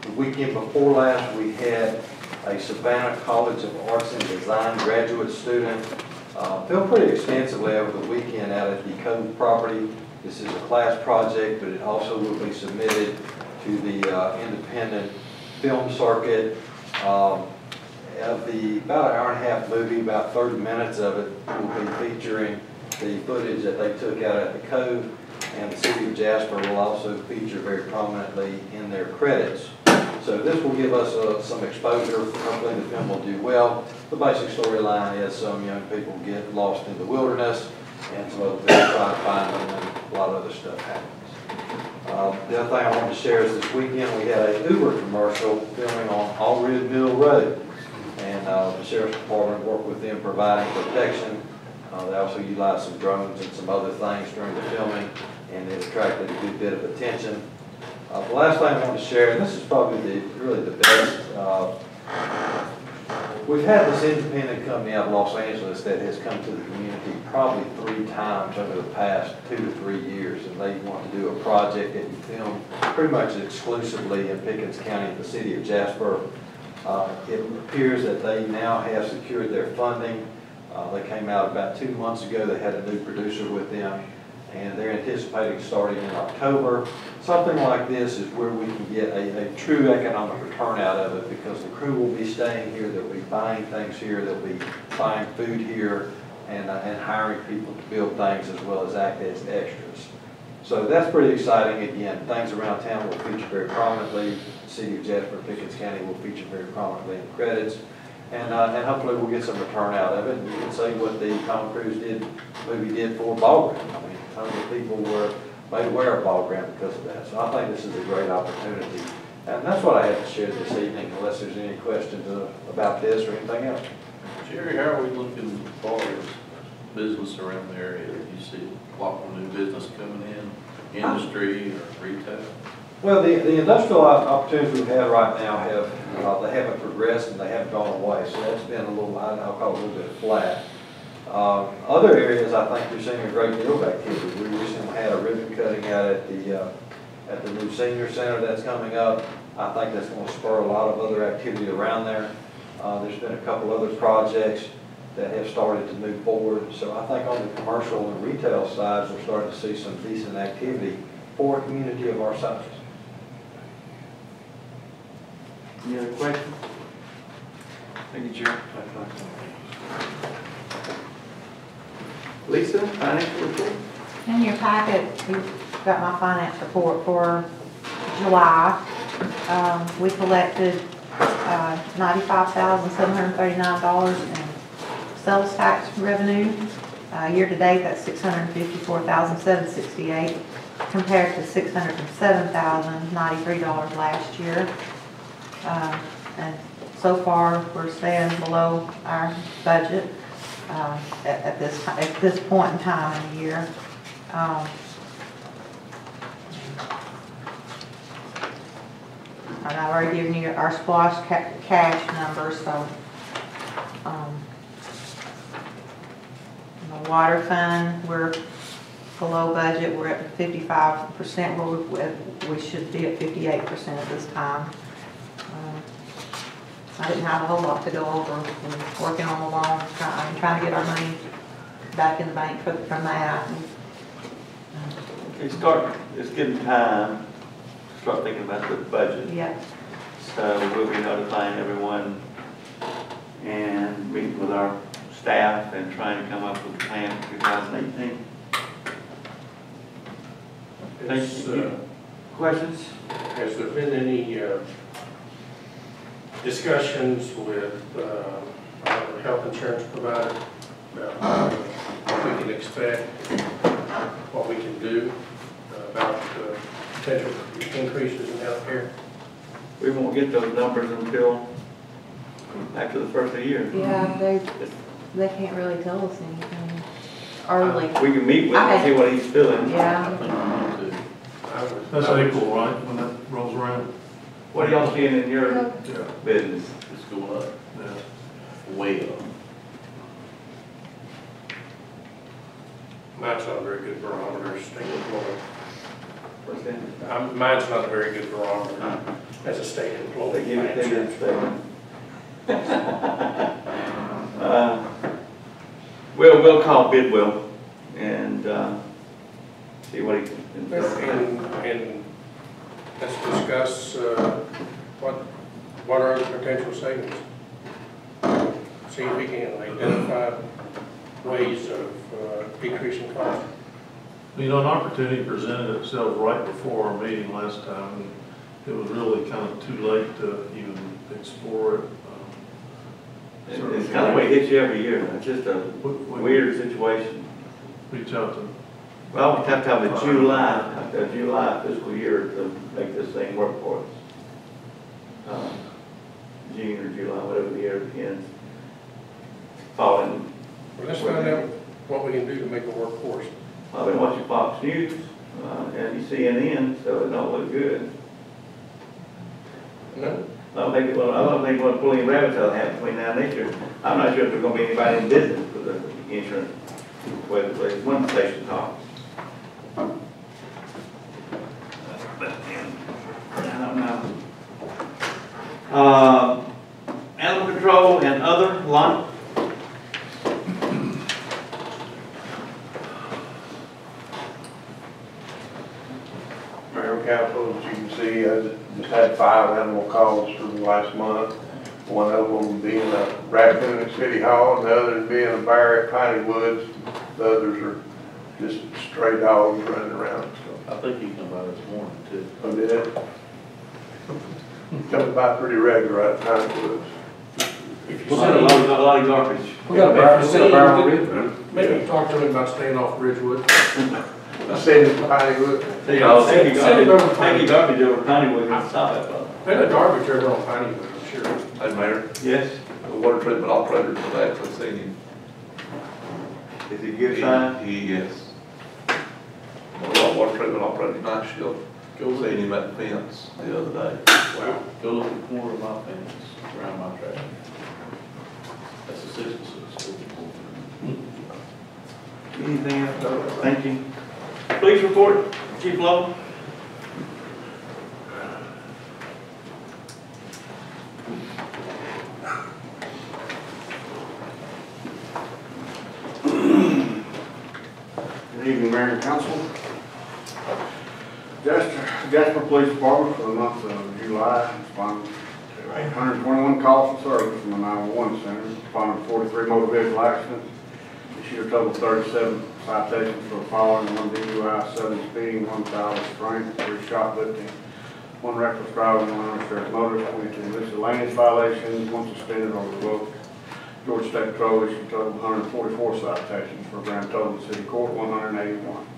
The weekend before last, we had a Savannah College of Arts and Design graduate student uh, pretty extensively over the weekend out at the Cove property. This is a class project, but it also will be submitted to the uh, independent film circuit. Um, Of the, about an hour and a half movie, about 30 minutes of it will be featuring the footage that they took out at the Cove, and the city of Jasper will also feature very prominently in their credits. So this will give us uh, some exposure, hopefully the film will do well. The basic storyline is some young people get lost in the wilderness, and some other people try to find them, and a lot of other stuff happens. Uh, The other thing I wanted to share is this weekend, we had a Uber commercial filming on Allred Mill Road. Uh, the sheriff's department worked with them providing protection. Uh, They also utilized some drones and some other things during the filming, and it attracted a good bit of attention. Uh, The last thing I want to share, and this is probably the, really the best, uh, We've had this independent company out of Los Angeles that has come to the community probably three times over the past two to three years. And they want to do a project that you film pretty much exclusively in Pickens County, the city of Jasper. Uh, It appears that they now have secured their funding. Uh, They came out about two months ago, they had a new producer with them, and they're anticipating starting in October. Something like this is where we can get a, a true economic return out of it, because the crew will be staying here, they'll be buying things here, they'll be buying food here, and, uh, and hiring people to build things as well as act as extras. So that's pretty exciting. Again, things around town will feature very prominently. City of Jasper, Pickens County will feature very prominently in the credits. And, uh, and hopefully we'll get some return out of it. And you can see what the Tom Cruise did, movie did for Ball Ground. I mean, tons of people were made aware of Ball Ground because of that. So I think this is a great opportunity. And that's what I have to share this evening, unless there's any questions uh, about this or anything else. Gerry, how are we looking as far as business around the area? Do you see a lot more new business coming in, industry or retail? Well, the, the industrial opportunities we've had right now have, uh, they haven't progressed and they haven't gone away, so that's been a little, I'll call it a little bit flat. Uh, Other areas, I think you're seeing a great deal of activity. We recently had a ribbon cutting out at the, uh, at the new senior center that's coming up. I think that's gonna spur a lot of other activity around there. Uh, There's been a couple other projects that have started to move forward. So I think on the commercial and retail sides, we're starting to see some decent activity for a community of our size. Any other questions? Thank you, Chair. Lisa, financial report? In your packet, you've got my finance report for July. Um, we collected, uh, ninety-five thousand, seven hundred and thirty-nine dollars in sales tax revenue. Uh, that's and fifty-four thousand, seven sixty-eight, compared to six hundred and seven thousand, ninety-three dollars last year. Um, and so far, we're staying below our budget, uh, at, at this, at this point in time in the year. Um, I've already given you our SPLOST ca- cash numbers, so, um, the water fund, we're below budget, we're at fifty-five percent, where we, we should be at fifty-eight percent at this time. I didn't have a whole lot to go over, and working on the loan, try- I'm trying to get our money back in the bank for- from that. and, Okay, start, it's getting time, to start thinking about the budget. Yeah, So we'll be notifying everyone and meeting with our staff and trying to come up with a plan for 2018. Thank you. uh, Questions? Has there been any uh, discussions with uh, our health insurance provider about what we can expect, what we can do about uh, potential increases in healthcare? We won't get those numbers until after the first of the year. yeah, they, they can't really tell us anything early. We can meet with him and see what he's feeling. Yeah, think we need. I would- That's April, right, when that rolls around? What are y'all seeing in your Yeah. business? It's going up, Yeah. way up. Mine's not a very good barometer, state employee. What's that? Um, Mine's not a very good barometer as a state employee. They give it, they my get Uh, Well, we'll call Bidwell and, uh, see what he can. And, and let's discuss, uh, what, what are the potential savings? See if we can identify ways of uh, decreasing costs. You know, an opportunity presented itself right before our meeting last time, and it was really kind of too late to even explore it. Um, It's kind of way it hits you every year. It's just a we- we weird situation. Reach out to, Well, we have to have a July, a July fiscal year to make this thing work for us. Um, June or July, whatever the year ends. Falling, Well, Let's find out what we can do to make it work for us. I've been watching Fox News, uh, and CNN, so it don't look good. No? I don't think, well, I don't think we'll pull any rabbits out the between now and next year. I'm not sure if there's gonna be anybody in business for the insurance, it's one station uh, animal control and other, line. Mayor Council, as you can see, I just had five animal calls from the last month. One of them being a raccoon at City Hall, and the other being a bear at Piney Woods. The others are just stray dogs running around. So. I think you come by this morning too. I did. Coming by pretty regular at Piney Woods. If you A lot of, see, a lot of garbage. We got a bar, we got a bar on Ridge. maybe talk to him about staying off Ridgewood. I stayed in Piney Woods. They don't take your Send it over to garbage, take your garbage over Pennyway and stop it, though. There's a garbage there on Pineywood, I'm sure. Hey, Mayor, Yes, the water treatment operator was actually seen him. is it good sign? He, he- yes. One of water treatment operator, night shift, Go look, seen him at the fence the other day. wow, go look at the corner of my fence, around my track. That's the six, six, Anything else? Thank you. Please report, Chief Lowe? Good evening, Mayor and Council. Jasper, Jasper Police Department for the month of July responded to 821 calls for service from the 911 center, responded to 43 motor vehicle accidents. This year total 37 citations for following, one DUI, seven speeding, one child restraint, three shoplifting, one reckless driving, one uninsured motorist, 22 miscellaneous violations, one suspended or revoked. Georgia State Patrol issued total 144 citations for a grand total in city court, 181.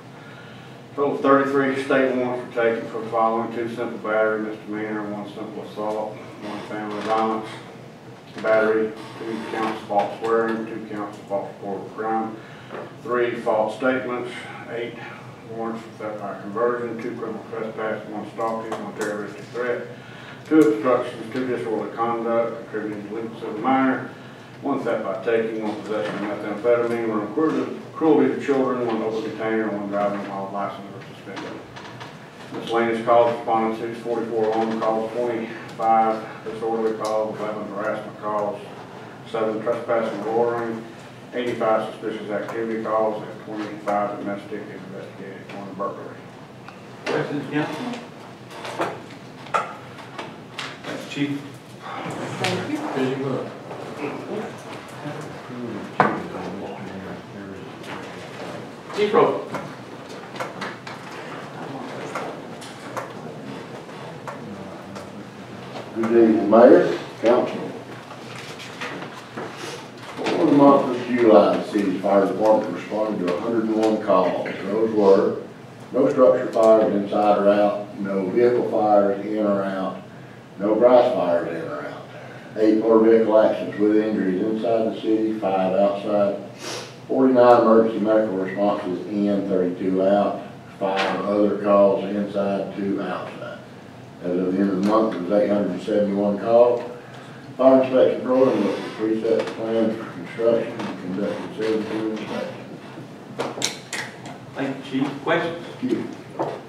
Total of 33 state warrants were taken for the following, two simple battery misdemeanor, one simple assault, one family violence, battery, two counts of false swearing, two counts of false report of crime, three false statements, eight warrants for theft by conversion, two criminal trespass, one stalking, one terroristic threat, two obstructions, two disorderly conduct, contributing to legal civil minor, one theft by taking, one possession of methamphetamine, one cruelty cruelty to children, one open container, one driving while license or suspended. Miscellaneous calls, responding to forty-four alarm calls, twenty-five disorderly calls, eleven harassment calls, seven trespassing or loitering, eighty-five suspicious activity calls, and twenty-five domestic investigated, one burglary. Questions, council? Thanks, Chief. Thank you. Busy month. Good evening, Mayor, Council. For the month of July, the city's fire department responded to hundred and one calls. Those were no structure fires inside or out, no vehicle fires in or out, no grass fires in or out. Eight motor vehicle accidents with injuries inside the city, five outside. Forty-nine emergency medical responses in, thirty-two out, five other calls inside, two outside. As of the end of the month, it was eight hundred and seventy-one calls. Fire inspection program looked at three sets of plans for construction and conducted seventeen inspections. Thank you, Chief. Questions? Thank you.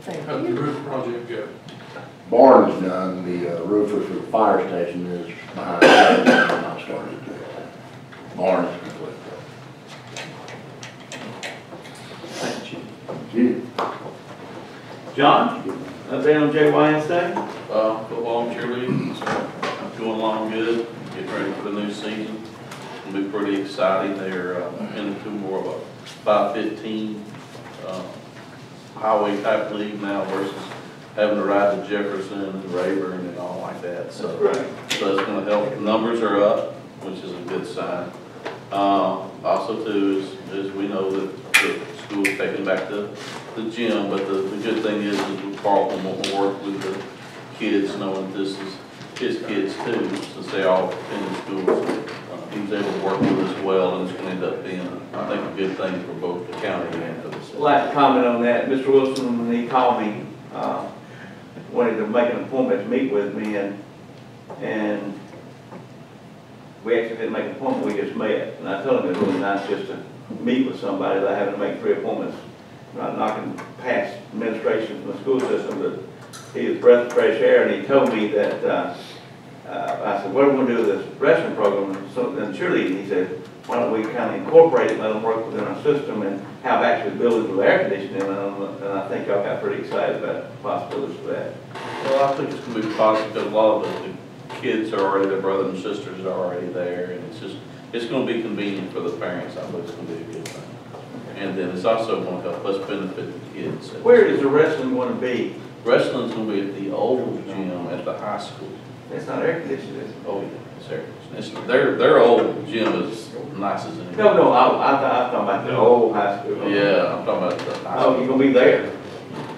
Thank How'd the you. roof project go? Barn is done, the uh, roofer for the fire station is behind, the not started yet. Barn is complete. Thank you, You. John, update on JYSA? Uh, football and cheerleading, it's going along good, getting ready for the new season. It'll be pretty exciting, they're, uh, into more of a five fifteen, uh, highway type league now versus having to ride to Jefferson and Rayburn and all like that, so. So it's gonna help, numbers are up, which is a good sign. Uh, also too, is, is we know that the school's taking back the, the gym, but the, the good thing is, is Carlton will work with the kids, knowing this is his kids too, since they all attend schools. Uh, He was able to work with us well, and it's gonna end up being, I think, a good thing for both the county and for the city. I'd like to comment on that. Mr. Wilson, when he called me, uh, wanted to make an appointment to meet with me and, and we actually didn't make an appointment, we just met. And I told him it was really nice just to meet with somebody without having to make three appointments, not knocking past administration from the school system, but he a breath of fresh air and he told me that, uh, uh, I said, what are we gonna do with this wrestling program? And So, then cheerleading, he said, why don't we kind of incorporate it, let them work within our system and have actually buildings with air conditioning in them, and I think y'all got pretty excited about possibilities for that. Well, I think it's gonna be positive, a lot of the, the kids are already, their brothers and sisters are already there, and it's just, it's gonna be convenient for the parents, I believe it's gonna be a good thing. And then it's also gonna help us benefit the kids. Where is the wrestling going to be? Wrestling's gonna be at the old gym at the high school. It's not air conditioned, is it? Oh, yeah, it's air conditioned. It's, their, their old gym is nice as anything. No, no, I, I, I'm talking about the old high school. Yeah, I'm talking about the high school. Oh, school. you're gonna be there?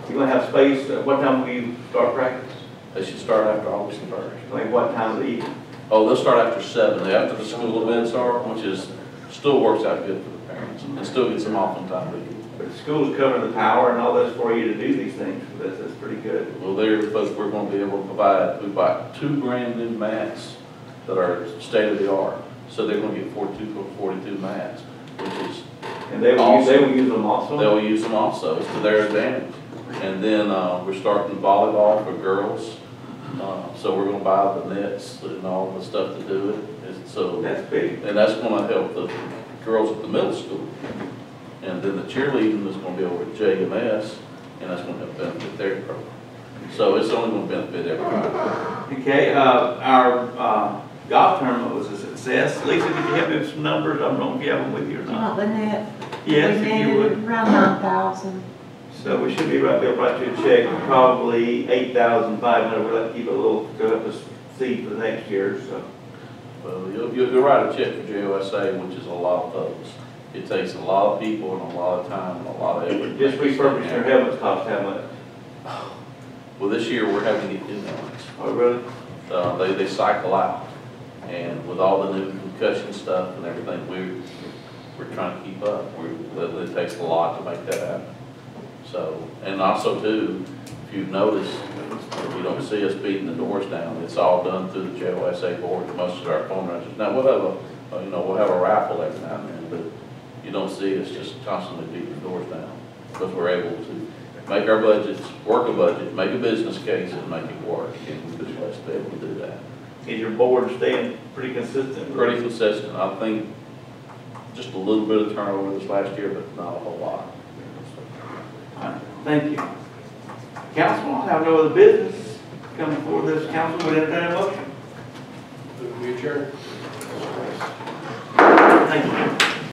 You're gonna have space, uh, what time will you start practice? They should start after August first. Like what time of the evening? Oh, they'll start after seven, after the school events are, which is, still works out good for the parents, and still gets them off on time. But the school's covering the power and all this for you to do these things, that's, that's pretty good. Well, there, folks, we're gonna be able to provide, we bought two brand new mats that are state of the art. So they're gonna get forty-two, or forty-two mats, which is, And they will, use- they will use them also? they'll use them also, it's to their advantage. And then, uh, we're starting volleyball for girls, uh, so we're gonna buy the nets and all the stuff to do it, and so. That's big. And that's gonna help the girls at the middle school. And then the cheerleading is gonna be over at JMS, and that's gonna help benefit their program. So it's only gonna benefit everybody. Okay, uh, our, uh, golf tournament was a success. Lisa, did you have me with some numbers? I don't know if you have them with you or You not. want the net? Yes, We if you would. Around nine thousand. So we should be right, write you a check, probably eight thousand five hundred. We'll have to keep a little, to help us see for the next year, so. Well, you'll, you'll, you'll write a check for JOSA, which is a lot of folks. It takes a lot of people and a lot of time and a lot of effort. Just make this thing refurbish your helmets cost how much? [SIGHS] Well, this year, we're having to get new ones. Oh, really? Uh, they, they cycle out. And with all the new concussion stuff and everything, we, we're trying to keep up. We, it, it takes a lot to make that happen. So, and also too, if you've noticed, you don't see us beating the doors down. It's all done through the JOSA board, most of our phone runs. Now, we'll have a, you know, we'll have a raffle every now and then, but you don't see us just constantly beating the doors down. Because we're able to make our budgets, work a budget, make a business case and make it work. And we're just blessed to be able to do that. Is your board staying pretty consistent? Pretty consistent. I think just a little bit of turnover this last year, but not a whole lot. Thank you. Council, I have no other business coming before this council, would entertain a motion? We adjourn.